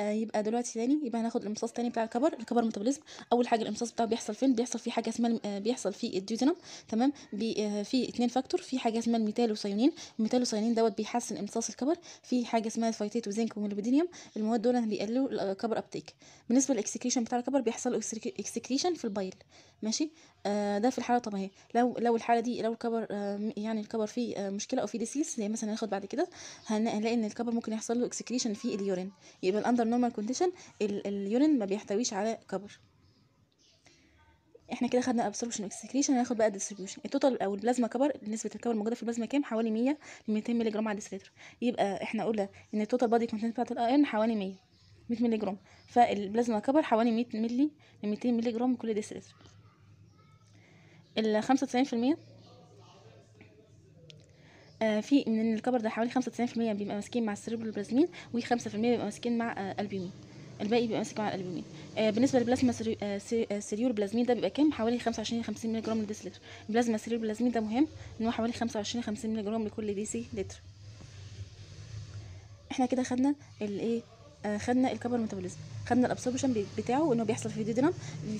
آه يبقى دلوقتي تاني يبقى هناخد الامتصاص تاني بتاع ال copper ال copper metabolism. أول حاجة الامتصاص بتاعه بيحصل فين؟ بيحصل في حاجة اسمها آه بيحصل في ال duodenum تمام؟ بي آه في اتنين factor في حاجة اسمها ال metallothionein ال metallothionein دوت بيحسن امتصاص ال copper. في حاجة اسمها phytate و zinc و molybdenum المواد دول بيقللوا الكبر ابتيك بالنسبة للإكسكريشن بتاع الكبر بيحصل إكسكريشن في البايل. ماشي؟ آه ده في الحالة الطبيعيه لو لو الحالة دي لو ال copper آه يعني ال copper فيه آه مشكلة أو فيه disease زي مثلا هناخد بعد كده هن- هنلاقي إن ال copper ممكن يحصل له excretion في ال urine. يبقى ال under normal condition ال urine ما بيحتويش على copper. إحنا كده خدنا absorption excretion هناخد بقى distribution ال total أو ال plasma copper نسبه ال copper الموجودة في البلازما كام؟ حوالي 100 ل 200 مللي جرام على ديسلتر يبقى إحنا قلنا إن ال total body content بتاعت ال iron حوالي 100 100 مللي جرام فال plasma copper حوالي 100 مللي ل 200 مللي جرام كل ديسلتر ال 95% آه، في من ال copper ده حوالي 95% بيبقى ماسكين مع ال ceruloplasmin و5% بيبقى ماسكين مع آه، البيومين الباقي بيبقى ماسك مع الالبومين آه بالنسبة لل plasma ceru- آه، ce- آه، بلازمين ده بيبقى كام؟ حوالي 25 ل 50 مللي جرام لتر ال plasma ceruloplasmin ده مهم إن هو حوالي 25 ل 50 مللي جرام لكل ديسي لتر. إحنا كده خدنا الايه آه خدنا ال copper metabolism خدنا ال absorption بتاعه انه بيحصل في ال duodenum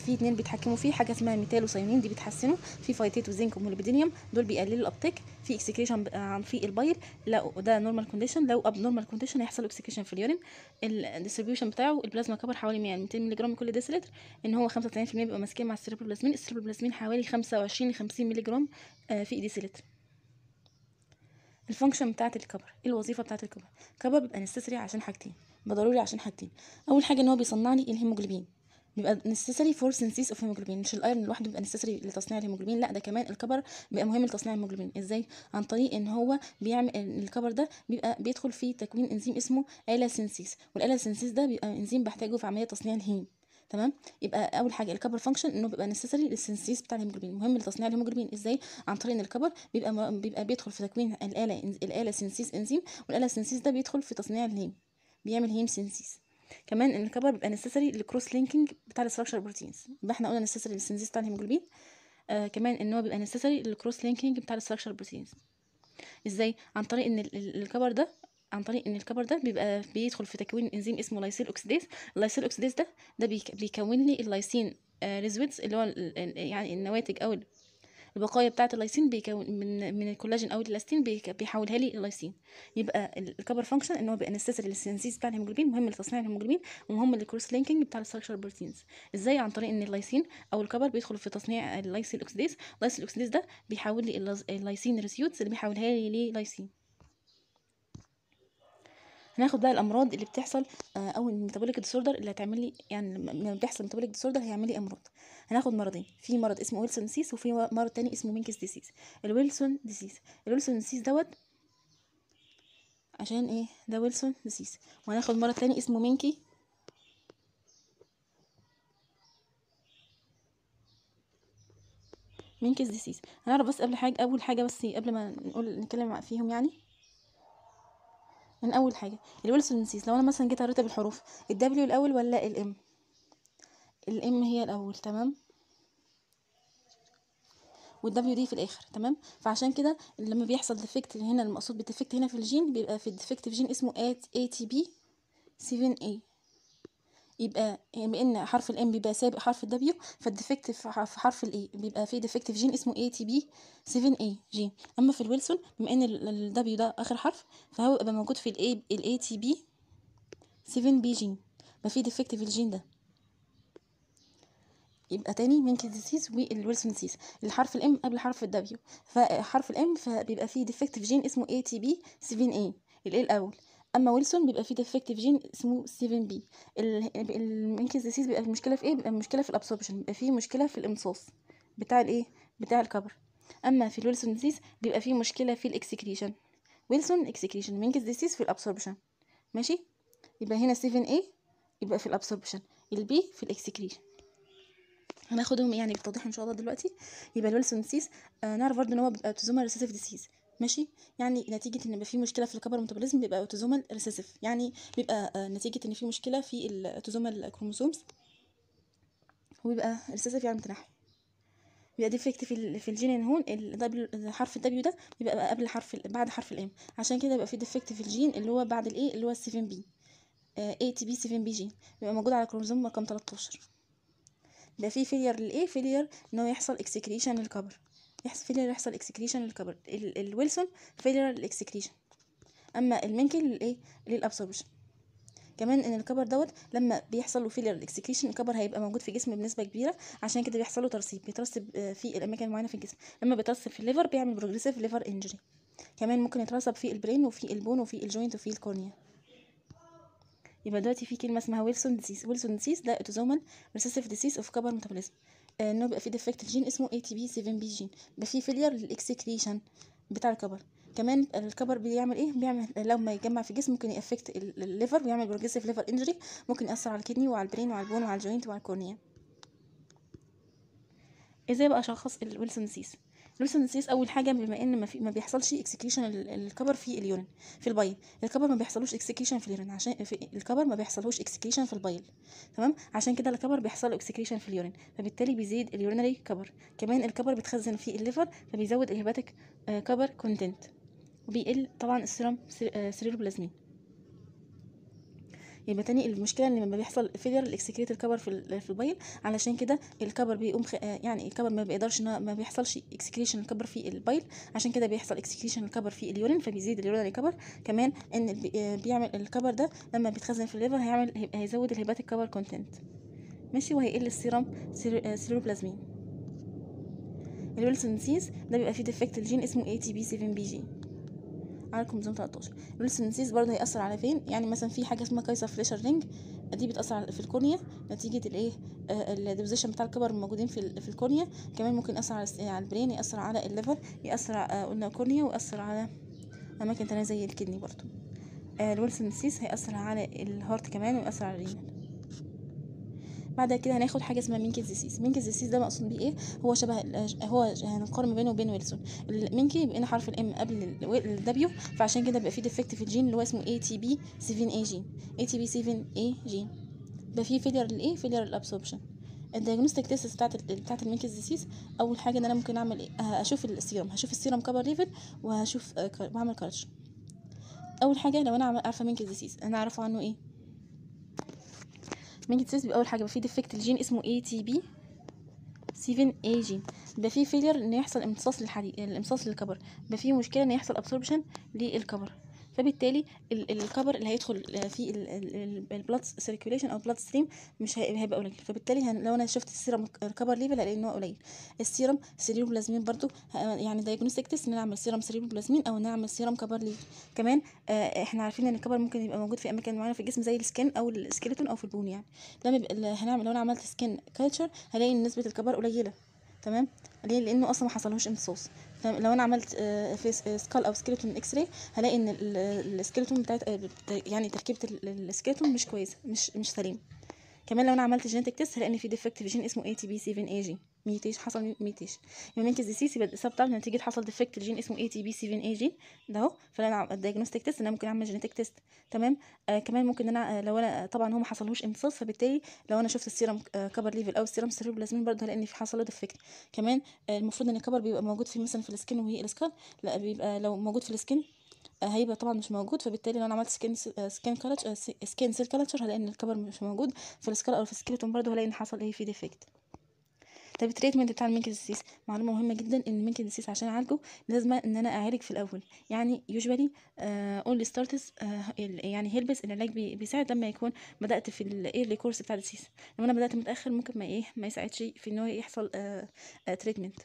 في اتنين بيتحكموا فيه حاجة اسمها metallothionein دي بتحسنه في phytate و zinc و molybdenum دول بيقللوا ال uptake في excretion عن في ال bile لو ده normal condition لو abnormal condition هيحصل excretion في ال urine. ال distribution بتاعه ال plasma copper حوالي 100 200 مللي جرام كل ديسيلتر إن هو 95% بيبقى ماسكين مع ال ceruloplasmin ال ceruloplasmin حوالي 25 ل 50 مللي جرام آه، في ديسيلتر الفانكشن بتاعة الكبر الوظيفة بتاعة الكبر. الكبر بيبقى نستسري عشان حاجتين. ضروري عشان حاجتين. أول حاجة إن هو بيصنع لي الهيموجلوبين. بيبقى necessary for synthesis of hemoglobin. مش ال iron لوحده بيبقى necessary لتصنيع الهيموجلوبين لأ ده كمان ال copper بيبقى مهم لتصنيع الهيموجلوبين. إزاي؟ عن طريق إن هو بيعمل ال copper ده بيبقى بيدخل في تكوين إنزيم اسمه ALA synthase وال ALA synthase ده بيبقى إنزيم بحتاجه في عملية تصنيع ال heme. تمام؟ يبقى أول حاجة ال copper function إنه بيبقى necessary لل synthesis بتاع الهيموجلوبين. مهم لتصنيع الهيموجلوبين. إزاي؟ عن طريق إن ال copper بيبقى. بيبقى بيدخل في تكوين ال ALA ال ALA synthase enzyme وال ALA synthase ده بيدخل في تصنيع ال heme. بيعمل heme synthesis كمان إن ال copper بيبقى necessary لل cross linking بتاع ال structure proteins يبقى إحنا قلنا necessary لل synthesis بتاع الهيموجلوبين آه كمان إن هو بيبقى necessary لل cross linking بتاع ال structure proteins إزاي؟ عن طريق إن ال copper ده عن طريق إن ال copper ده بيبقى بيدخل في تكوين انزيم اسمه lysyl oxidase ال lysyl oxidase ده ده بيكون لي ال lysine residues اللي هو يعني النواتج أو البقايا بتاعه اللايسين بيكون من من الكولاجين أو الاستين بيحولها لي اللايسين. يبقى ال copper function إن هو بيبقى necessary لل synthesis بتاع الهيموجلوبين مهم لتصنيع الهيموجلوبين ومهم لل cross linking بتاع ال structure proteins إزاي؟ عن طريق إن اللايسين أو ال copper بيدخل في تصنيع ال lysyl oxidase ال lysyl oxidase ده بيحول لي ال lysine residues اللي بيحولها لي للايسين. هناخد بقى الأمراض اللي بتحصل أو ال metabolic disorder اللي هتعمل لي يعني لما بيحصل metabolic disorder هيعمل لي أمراض. هناخد مرضين في مرض اسمه Wilson disease وفي مرض تاني اسمه Menkes disease ال Wilson disease ال Wilson disease دوت عشان إيه؟ ده Wilson disease وهناخد مرض تاني اسمه Menke. Menkes disease هنعرف بس قبل حاجة أول حاجة بس قبل ما نقول نتكلم فيهم يعني. من أول حاجة. ال Wilson disease لو أنا مثلا جيت قريتها بالحروف ال W الأول ولا ال M ال M هي الأول تمام؟ وال W دي في الآخر تمام؟ فعشان كده لما بيحصل defect هنا المقصود بال defect هنا في الجين بيبقى في ال defect في جين اسمه ATP 7 a. يبقى بما إن حرف ال M بيبقى سابق حرف ال W فال defect في حرف ال A بيبقى في defect في جين اسمه ATP 7 a gene أما في الويلسون بما إن ال W ده آخر حرف فهو يبقى موجود في ال A ال ATP 7 B gene يبقى في defect في الجين ده. يبقى تاني Menke disease وال Wilson disease الحرف ال M قبل حرف ال W فحرف ال M فبيبقى فيه defect في جين اسمه ATP 7 a ال A الأول. أما ويلسون بيبقى فيه defective gene اسمه 7 B. ال Menkes disease بيبقى المشكلة في إيه؟ بيبقى المشكلة في ال absorption بيبقى فيه مشكلة في الامتصاص بتاع الإيه؟ بتاع ال copper. أما في ال Wilson disease بيبقى فيه مشكلة في ال excretion Wilson excretion Menkes disease في ال absorption ماشي؟ يبقى هنا 7 a يبقى في ال absorption ال B في ال excretion هناخدهم يعني بالتوضيح إن شاء الله دلوقتي. يبقى ال Wilson disease آه نعرف برضه إن هو بيبقى autosomal recessive disease ماشي؟ يعني نتيجة إن يبقى في مشكلة في ال copper metabolism بيبقى autosomal recessive يعني بيبقى آه نتيجة إن في مشكلة في ال autosomal chromosomes وبيبقى recessive يعني متنحي بيبقى defect في في الجين هون حرف ال W ده بيبقى قبل حرف بعد حرف ال M عشان كده بيبقى في defect في الجين اللي هو بعد الايه اللي هو 7 B ATP 7 B gene بيبقى موجود على كروموسوم رقم 13 بيبقى في failure للايه failure إن هو يحصل excretion لل copper. يحصل failure يحصل excretion لل copper الويلسون failure لل excretion أما المنكل للإيه؟ لل absorption كمان إن ال copper دوت لما بيحصل له failure ال excretion ال copper هيبقى موجود في الجسم بنسبة كبيرة عشان كده بيحصل له ترسيب بيترسب في الاماكن المعينه في الجسم. لما بيترسب في ال liver بيعمل progressive liver injury كمان ممكن يترسب في البرين وفي البون وفي الجوينت وفي الكورنيا يبقى دلوقتي في كلمة اسمها Wilson disease Wilson disease ده autosomal recessive disease of copper metabolism إنه بيبقى في defect gene اسمه ATP 7 B gene بيبقى في failure لل excretion بتاع ال copper. كمان ال copper بيعمل إيه؟ بيعمل لما يجمع في الجسم ممكن ي affect ال liver ويعمل progressive liver injury ممكن يأثر على الكدني وعلى البرين وعلى البون وعلى الجوينت وعلى الكورنيا إزاي بقى أشخص ال Wilson disease ال Wilson disease أول حاجة بما إن ما, في ما بيحصلش اكسكريشن الكبر في اليورين في البايل. الكبر ما بيحصلوش اكسكريشن في اليورين. عشان في الكبر ما بيحصلوش اكسكريشن في البايل. تمام؟ عشان كده ال copper بيحصل له excretion في ال urine. فبالتالي بيزيد اليورينري كبر. كمان الكبر بيتخزن في الليفر فبيزود الهيباتيك كبر كونتنت وبيقل طبعا ال serum ceruloplasmin يبقى تاني المشكلة إن لما بيحصل failure ال excrete ال copper في في ال bile. علشان كده ال copper بيقوم خ... يعني ال copper ما بيقدرش ما بيحصلش excretion ال copper في ال bile. عشان كده بيحصل excretion ال copper في ال urine فبيزيد ال urinary copper كمان إن بيعمل ال copper ده لما بيتخزن في ال liver هيعمل هيزود ال hepatic copper content ماشي؟ وهيقل ال serum ceruloplasmin. ال Wilson disease ده بيبقى فيه defect ال gene اسمه ATP 7 B gene على الكروموسوم 13 ال Wilson disease برضه هيأثر على فين؟ يعني مثلا في حاجة اسمها Kayser-Fleischer ring دي بتأثر في الكورنيا نتيجة الايه الديبوزيشن بتاع الكبر الموجودين في في الكورنيا. كمان ممكن يأثر على على ال brain يأثر على ال liver يأثر آه، قلنا ال cornea ويأثر على أماكن تانية زي ال kidney برضه. آه، ال Wilson disease هيأثر على ال heart كمان ويأثر على ال renal بعد كده هناخد حاجة اسمها Menkes disease Menkes disease ده مقصود بيه إيه؟ هو شبه هو هنقارن بينه وبين ويلسون. المينكي بقينا حرف ال M قبل ال W فعشان كده بقى في defect في الجين اللي هو اسمه ATP 7 A gene ATP 7 A gene بقى في failure للايه failure لل absorption ال diagnostic test بتاعت بتاعت ال Menkes disease أول حاجة إن أنا ممكن أعمل إيه؟ آه، أشوف السيرم هشوف ال serum copper level وهشوف آه، بعمل كارج أول حاجة لو أنا عارفة Menkes disease أنا أعرفه عنه إيه؟ disease بيبقى اول حاجة بيبقى فيه defect ال gene اسمه ATP 7 A gene بيبقى فيه failure ان يحصل امتصاص للحديد الامتصاص لل copper. بيبقى فيه مشكلة ان يحصل absorption لل copper. فبالتالي ال- ال copper اللي هيدخل في ال blood circulation أو ال blood stream مش هي- هيبقى قليل. فبالتالي لو أنا شفت ال serum ال copper level هلاقي ان هو قليل ال serum ceruloplasmin برضو ه- يعني diagnostic test اعمل serum ceruloplasmin أو ان أنا اعمل serum copper level كمان آه، إحنا عارفين إن ال copper ممكن يبقى موجود في أماكن معينة في الجسم زي ال skin أو ال skeleton أو في ال bone يعني. ال- هنعمل لو أنا عملت skin culture هلاقي إن نسبة ال copper قليلة. تمام؟ ليه؟ لأنه أصلا ما حصلهوش امتصاص؟ لو أنا عملت آه، في س- skull أو skeleton X-ray هلاقي إن ال- ال- ال skeleton بتاعت آه، يعني تركيبة ال- ال skeleton مش كويسة مش مش سليم. كمان لو أنا عملت genetic test هلاقي إن في defect في جين اسمه ATP 7 A gene mutation حصل mutation يبقى Menkes disease يبقى الإصابة بتاعته نتيجة حصل defect ال gene اسمه ATP 7 A gene ده أهو. فأنا ال diagnostic test أنا ممكن أعمل genetic test تمام؟ آه كمان ممكن إن أنا آه لو أنا طبعا هو ما حصلهوش امتصاص فبالتالي لو أنا شفت السيرم آه copper level أو ال serum ceruloplasmin برضه هلاقي إن في حصل defect كمان آه المفروض إن ال copper بيبقى موجود في مثلا في ال skin وهي ال skull لا بيبقى لو موجود في ال skin آه، هيبقى طبعا مش موجود. فبالتالي لو أنا عملت skin skin cult- skin cell culture هلاقي إن ال copper مش موجود. في ال skull أو في ال skeleton برضه هلاقي إن حصل إيه في defect طب ال treatment بتاع ال Menkes disease معلومة مهمة جدا إن ال Menkes disease عشان اعالجه لازم إن أنا أعالج في الأول. يعني usually only starts يعني helps العلاج بي- بيساعد لما يكون بدأت في ال early course بتاع ال disease. لو أنا بدأت متأخر ممكن ما إيه ما يساعدش في إن هو يحصل treatment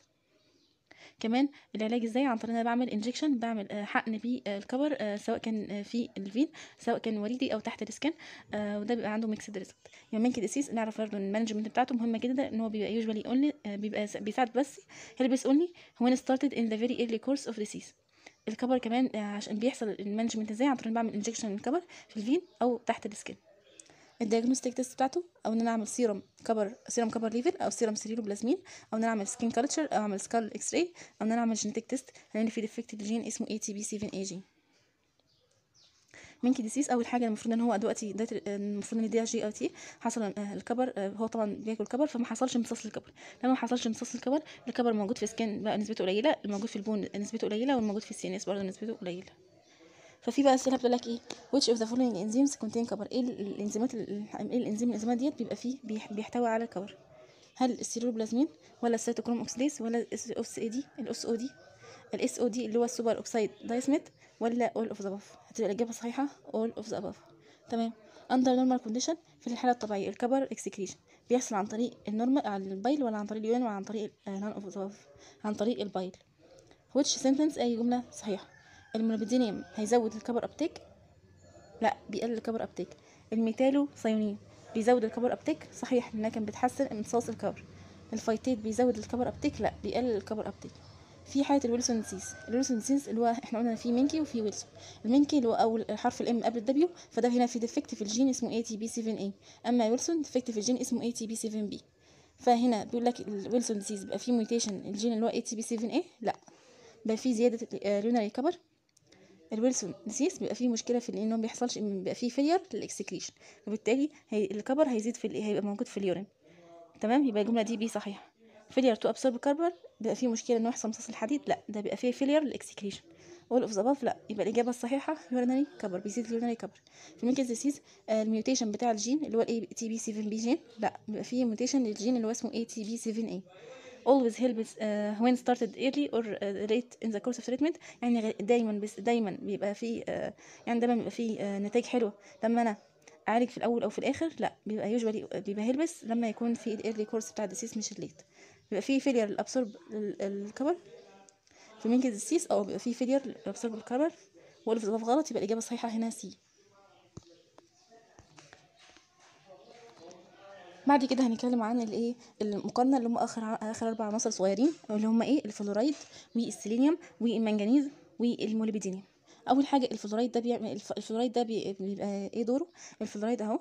كمان العلاج إزاي عن طريق إن أنا بعمل injection بعمل آه، حقن بيه آه، ال copper آه، سواء كان في ال vein سواء كان وريدي أو تحت ال skin وده بيبقى عنده mixed result يعني ممكن disease نعرف برضه إن ال management بتاعته مهمة جدا إن هو بيبقى usually only بيبقى بيساعد بس helps only when started in the very early course of disease ال copper كمان عشان بيحصل ال management إزاي عن طريق بعمل انجكشن للكبر في الفين أو تحت السكن. الدياجنوستيك تيست بتاعته أو إن أنا أعمل serum copper serum copper level أو serum ceruloplasmin أو إن أنا أعمل skin culture أو أعمل skull X-ray أو إن أنا أعمل genetic test لأن في defect ال gene اسمه ATP 7 A gene Menkes disease أول حاجة المفروض إن هو دلوقتي المفروض إن دي جي أو تي حصل آه، ال copper آه، هو طبعا بياكل copper فما حصلش امتصاص لل copper. لما ما حصلش امتصاص لل copper ال copper موجود في skin بقى نسبته قليلة الموجود في ال bone نسبته قليلة والموجود في ال CNS برضه نسبته قليلة. ففي بقى اسئله بتقول لك إيه which of the following enzymes contain copper إيه ال- الإنزيمات ال- إيه الإنزيم الإنزيمات ديت بيبقى فيه بيح- بيحتوي على ال copper؟ هل ال ceruloplasmin ولا ال cytochrome oxidase ولا ال SAD ال SOD ال SOD اللي هو ال superoxide dismutase ولا all of the above هتبقى الإجابة الصحيحه all of the above. تمام. under normal condition في الحالة الطبيعية ال copper excretion بيحصل عن طريق ال normal عن ال bile ولا عن طريق ال urine ولا عن طريق none of the عن طريق ال bile which sentence أي جملة صحيحة. الموليبدينيوم هيزود ال copper uptake؟ لا بيقلل ال copper uptake. ال metallothionein بيزود ال copper uptake؟ صحيح لانها كان بتحسن امتصاص ال copper. ال phytate بيزود ال copper uptake؟ لا بيقلل ال copper uptake. في حالة ال Wilson disease ال Wilson disease اللي هو إحنا قلنا في Menkes وفي ويلسون. ال Menkes اللي هو أول حرف ال M قبل ال W فده هنا في defect في الجين اسمه ATP 7 A أما Wilson defect في الجين اسمه ATP 7 B فهنا بيقول لك ال Wilson disease بيبقى فيه mutation ال gene اللي هو ATP 7 A لا. بقى فيه زيادة ال urinary copper ال Wilson disease بيبقى فيه مشكلة في انه ما بيحصلش بيبقى فيه failure لل excretion فبالتالي هي ال copper هيزيد في هيبقى موجود في ال urine. تمام؟ يبقى الجملة دي B صحيحة. failure to absorb iron بيبقى فيه مشكلة انه يحصل امتصاص الحديد؟ لا. ده بيبقى فيه failure لل excretion all of the لا. يبقى الإجابة الصحيحة urinary copper بيزيد ال urinary copper. في ال Menkes disease ال mutation بتاع الجين اللي هو ال ATP 7 B gene لا. بيبقى فيه mutation لل gene اللي هو اسمه ATP 7 A always helps uh, when started early or uh, late in the course of treatment. يعني دايما بس دايما بيبقى فيه uh, يعني دايما بيبقى فيه uh, نتائج حلوة. لما أنا أعالج في الأول أو في الآخر لا بيبقى usually بيبقى helps لما يكون في ال early course بتاع ال disease مش ال late بيبقى فيه failure ال absorb ال copper. في Menkes disease أو بيبقى فيه failure ال absorb ال copper. في غلط يبقى الإجابة الصحيحة هنا C بعد كده هنتكلم عن الإيه المقارنة اللي هم آخر آخر أربع عناصر صغيرين اللي هم إيه الفلورايد والسيلينيوم والمنجنيز والموليبدينيوم. أول حاجة الفلورايد ده بيعمل الف- الفلورايد ده بي- بيبقى إيه دوره؟ الفلورايد أهو.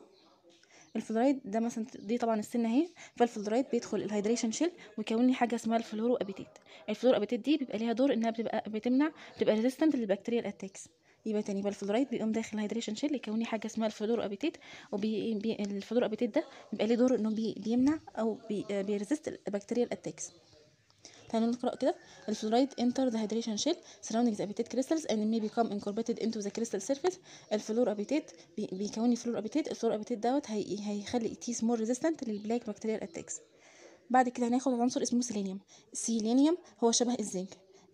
الفلورايد ده مثلا دي طبعا السن أهي. فالفلورايد بيدخل ال hydration shell ويكون لي حاجة اسمها ال fluorapatite. ال fluorapatite دي بيبقى ليها دور إنها بتبقى بتمنع بتبقى resistant لل bacteria attacks يبقى تاني يبقى الفلورايد بيقوم داخل ال hydration shell يكون لي حاجة اسمها ال fluorapatite. ال fluorapatite ده بيبقى ليه دور إنه بي بيمنع أو بي بي resist ال bacteria ال attacks تعالوا نقرأ كده. الفلورايد enter the hydration shell surrounding the apatite crystals and may become incorporated into the crystal surface. ال fluorapatite بي- بيكون لي fluorapatite ال fluorapatite دوت هي هيخلي teeth more resistant لل plaque bacterial attacks بعد كده هناخد عنصر اسمه سيلينيوم السيلينيوم هو شبه الزنك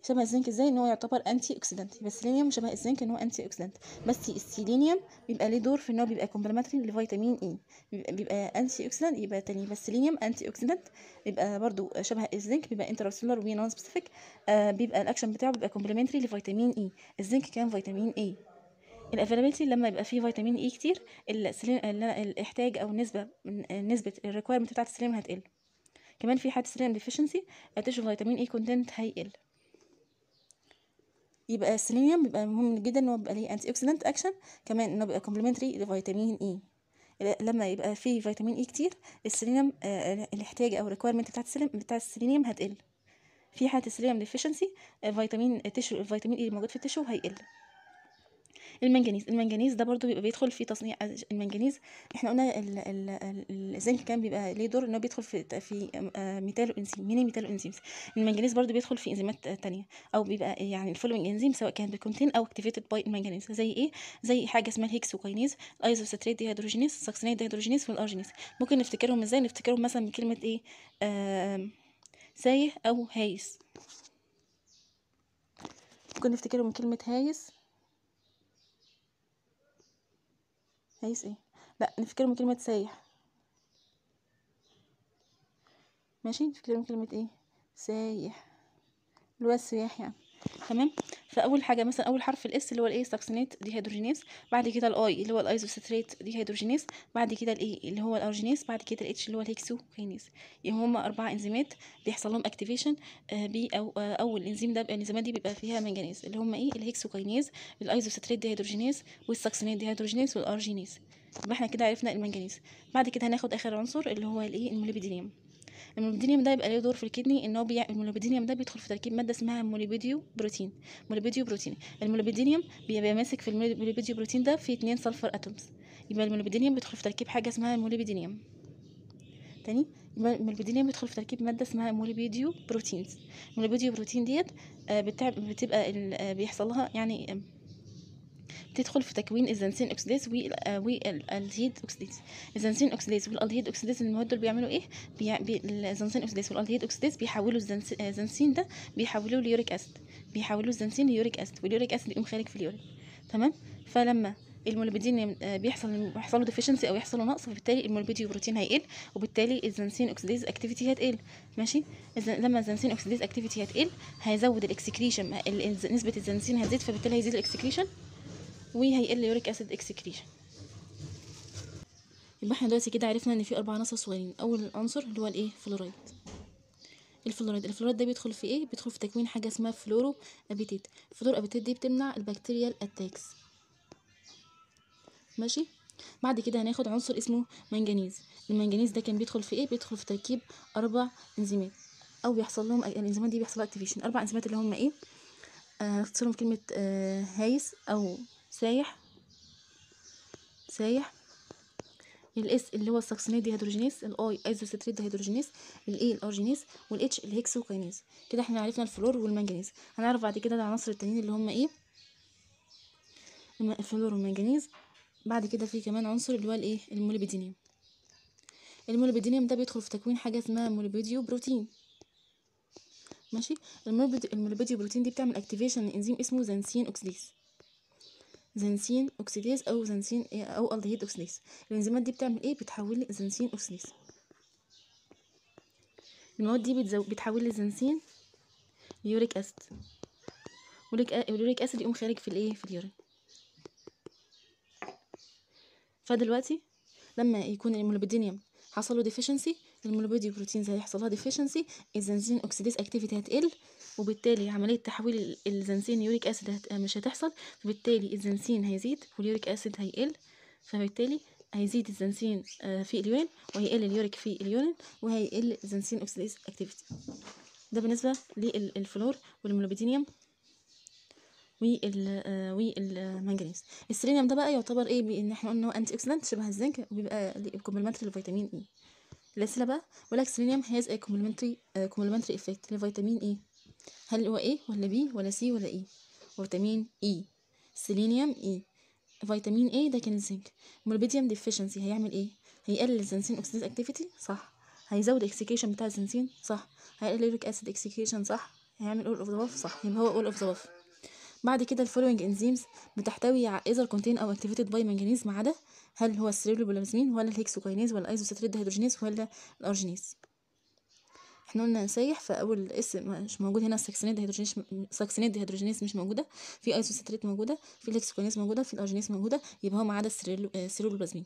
شبه الزنك إزاي ان هو يعتبر antioxidant يبقى السيلينيوم شبه الزنك ان هو antioxidant بس السيلينيوم بيبقى ليه دور في إن هو بيبقى complementary ل vitamin E بيبقى, بيبقى antioxidant يبقى تاني. يبقى السيلينيوم antioxidant بيبقى برضو شبه الزنك بيبقى intracellular و non specific آه بيبقى الاكشن بتاعه بيبقى complementary ل vitamin E الزنك كان vitamin E ال availability لما يبقى فيه vitamin E كتير السيلينيوم الاحتياج أو نسبه نسبة ال requirement بتاعة السيلينيوم هتقل. كمان في حاجة سيلينيوم deficiency ه tissue vitamin E content هيقل. يبقى السيلينيوم بيبقى مهم جدا إن هو بيبقى ليه antioxidant action كمان إنه بيبقى complementary ل vitamin E لما يبقى فيه vitamin E كتير السيلينيوم آه، الاحتياج أو ال requirement بتاعت السيلينيوم بتاع السيلينيوم هتقل. في حالة السيلينيوم deficiency ال vitamin ال tissue ال vitamin E الموجود في ال tissue هيقل. المنجنيز المنجنيز ده برضو بيبقى بيدخل في تصنيع المنجنيز. إحنا قلنا ال- ال- ال- الزنك كان بيبقى ليه دور إنه بيدخل في في آه، metalloenzyme many metalloenzymes المنجنيز برضو بيدخل في إنزيمات تانية أو بيبقى يعني ال following enzyme سواء كان ب contain أو activated by المنجنيز زي إيه؟ زي حاجة اسمها الهيكسوكاينيز الايزوستريت ديهيدروجينيز الساكسينيت ديهيدروجينيز والارجينيز ممكن نفتكرهم إزاي؟ نفتكرهم مثلا من كلمه إيه سايح أو هايس. ممكن نفتكرهم من كلمه هايس. هايس إيه؟ لا نفتكرهم من كلمة سايح. ماشي نفتكرهم من كلمة إيه؟ سايح. اللي هو السياح يعني. تمام؟ فأول حاجة مثلا أول حرف ال S اللي هو الايه succinate dehydrogenase بعد كده ال I اللي هو ال isocitrate dehydrogenase بعد كده ال A اللي هو ال arginase بعد كده ال H اللي هو ال hexokinase يعني هما أربع انزيمات بيحصل لهم activation بي أو آه، أول انزيم ده الانزيمات دي بيبقى فيها منجنيز اللي هما إيه؟ الهيكسوكينيز الايزوستريت ديهيدروجينيز والساكسينيت ديهيدروجينيز والارجينيز يبقى إحنا كده عرفنا المنجنيز بعد كده هناخد آخر عنصر اللي هو الايه الموليبدينيوم الموليبدينيوم ده يبقى له دور في ال kidney إن هو بيع... الموليبدينيوم ده بيدخل في تركيب مادة اسمها molybdoprotein molybdoprotein الموليبدينيوم بيبقى ماسك في ال molybdoprotein ده في اتنين sulfur atoms يبقى الموليبدينيوم بيدخل في تركيب حاجة اسمها الموليبدينيوم تاني الموليبدينيوم بيدخل في تركيب مادة اسمها molybdoproteins ال molybdoprotein ديت آه،. بتبقى. آه، بيحصل لها يعني بتدخل في تكوين ال xanthine oxidase وال- آه، وال aldehyde oxidase ال xanthine oxidase وال aldehyde oxidase المواد دول بيعملوا إيه. بي... ال xanthine oxidase وال aldehyde oxidase بيحولوا ال xanth... آه، ال xanthine ده بيحولوه ل uric acid. بيحولوا ال xanthine ل uric acid وال uric acid يقوم خارج في ال urine تمام؟ فلما الموليبدين آه، بيحصل بيحصل له deficiency أو يحصل له نقص فبالتالي ال molybdoprotein هيقل وبالتالي ال xanthine oxidase activity هتقل ماشي؟ لما ال xanthine oxidase activity هتقل هيزود ال excretion ال- ال- نسبة ال xanthine هتزيد فبالتالي هيزيد ال excretion وهيقل uric acid excretion يبقى إحنا دلوقتي كده عرفنا إن في أربع عناصر صغيرين أول عنصر اللي هو الإيه؟ فلورايد. ال fluoride. ال fluoride ده بيدخل في إيه؟ بيدخل في تكوين حاجة اسمها fluoroapatite ال fluoroapatite دي بتمنع ال bacterial attacks ماشي؟ بعد كده هناخد عنصر اسمه منجنيز المنجنيز ده كان بيدخل في إيه؟ بيدخل في تركيب أربع إنزيمات. أو بيحصل لهم الإنزيمات دي بيحصل لها activation أربع إنزيمات اللي هم إيه؟ آه، هنختصرهم في كلمة آه هايس أو سايح. سايح. ال S اللي هو ال succinate dehydrogenase ال I isocitrate dehydrogenase ال A ال arginase وال H ال hexokinase كده إحنا عرفنا الفلور والمنجنيز هنعرف بعد كده العناصر التانيين اللي هم إيه؟ الفلور والمنجنيز بعد كده في كمان عنصر اللي هو الايه ال molybdenum ال molybdenum ده بيدخل في تكوين حاجة اسمها molybdoprotein ماشي؟ ال molybd- ال molybdoprotein دي بتعمل activation لإنزيم اسمه xanthine oxidase xanthine oxidase أو xanthine إيه، أو aldehyde oxidase. الإنزيمات دي بتعمل إيه؟ بتحول لي xanthine oxidase. المواد دي بتحول لي xanthine uric acid وال uric acid يقوم خارج في الإيه؟ في ال urine. فدلوقتي لما يكون ال molybdenum حصل له deficiency ال molybdoproteins هيحصل لها deficiency ال xanthine oxidase activity هتقل وبالتالي عملية تحويل ال- ال xanthine uric acid هت... مش هتحصل فبالتالي ال xanthine هيزيد وال uric acid هيقل فبالتالي هيزيد ال xanthine آه، في ال urine وهيقل اليوريك في ال urine وهيقل ال xanthine oxidase activity ده بالنسبة للفلور وال molybdenum وال آه، والمنجنيز السيلينيوم ده بقى يعتبر إيه؟ بان إحنا قلنا antioxidant شبه الزنك وبيبقى complementary لفيتامين E الاسئله بقى؟ بيقول لك selenium has a complementary complementary effect ل vitamin E هل هو A ولا B ولا C ولا E vitamin E selenium E vitamin E ده كان الزنك molybdenum deficiency هيعمل إيه هيقلل ال xanthine oxidase activity صح. هيزود excretion بتاع ال xanthine صح. هيقلل ال uric acid excretion صح. هيعمل all of the صح. يبقى هو all of the بعد كده ال following enzymes بتحتوي على either contain or activated by manganese ما عدا هل هو السيرولوبلازمين ولا الهيكسوكاينيز ولا الايزوسيتريد دهيدروجينيز ولا الارجينيز إحنا قلنا سايح فأول اسم مش موجود هنا ال succinate dehydrogenase succinate dehydrogenase مش موجودة. في isocitrate موجودة في ال hexokinase موجودة في ال arginase موجودة يبقى هو ما عدا ال ceruloplasmin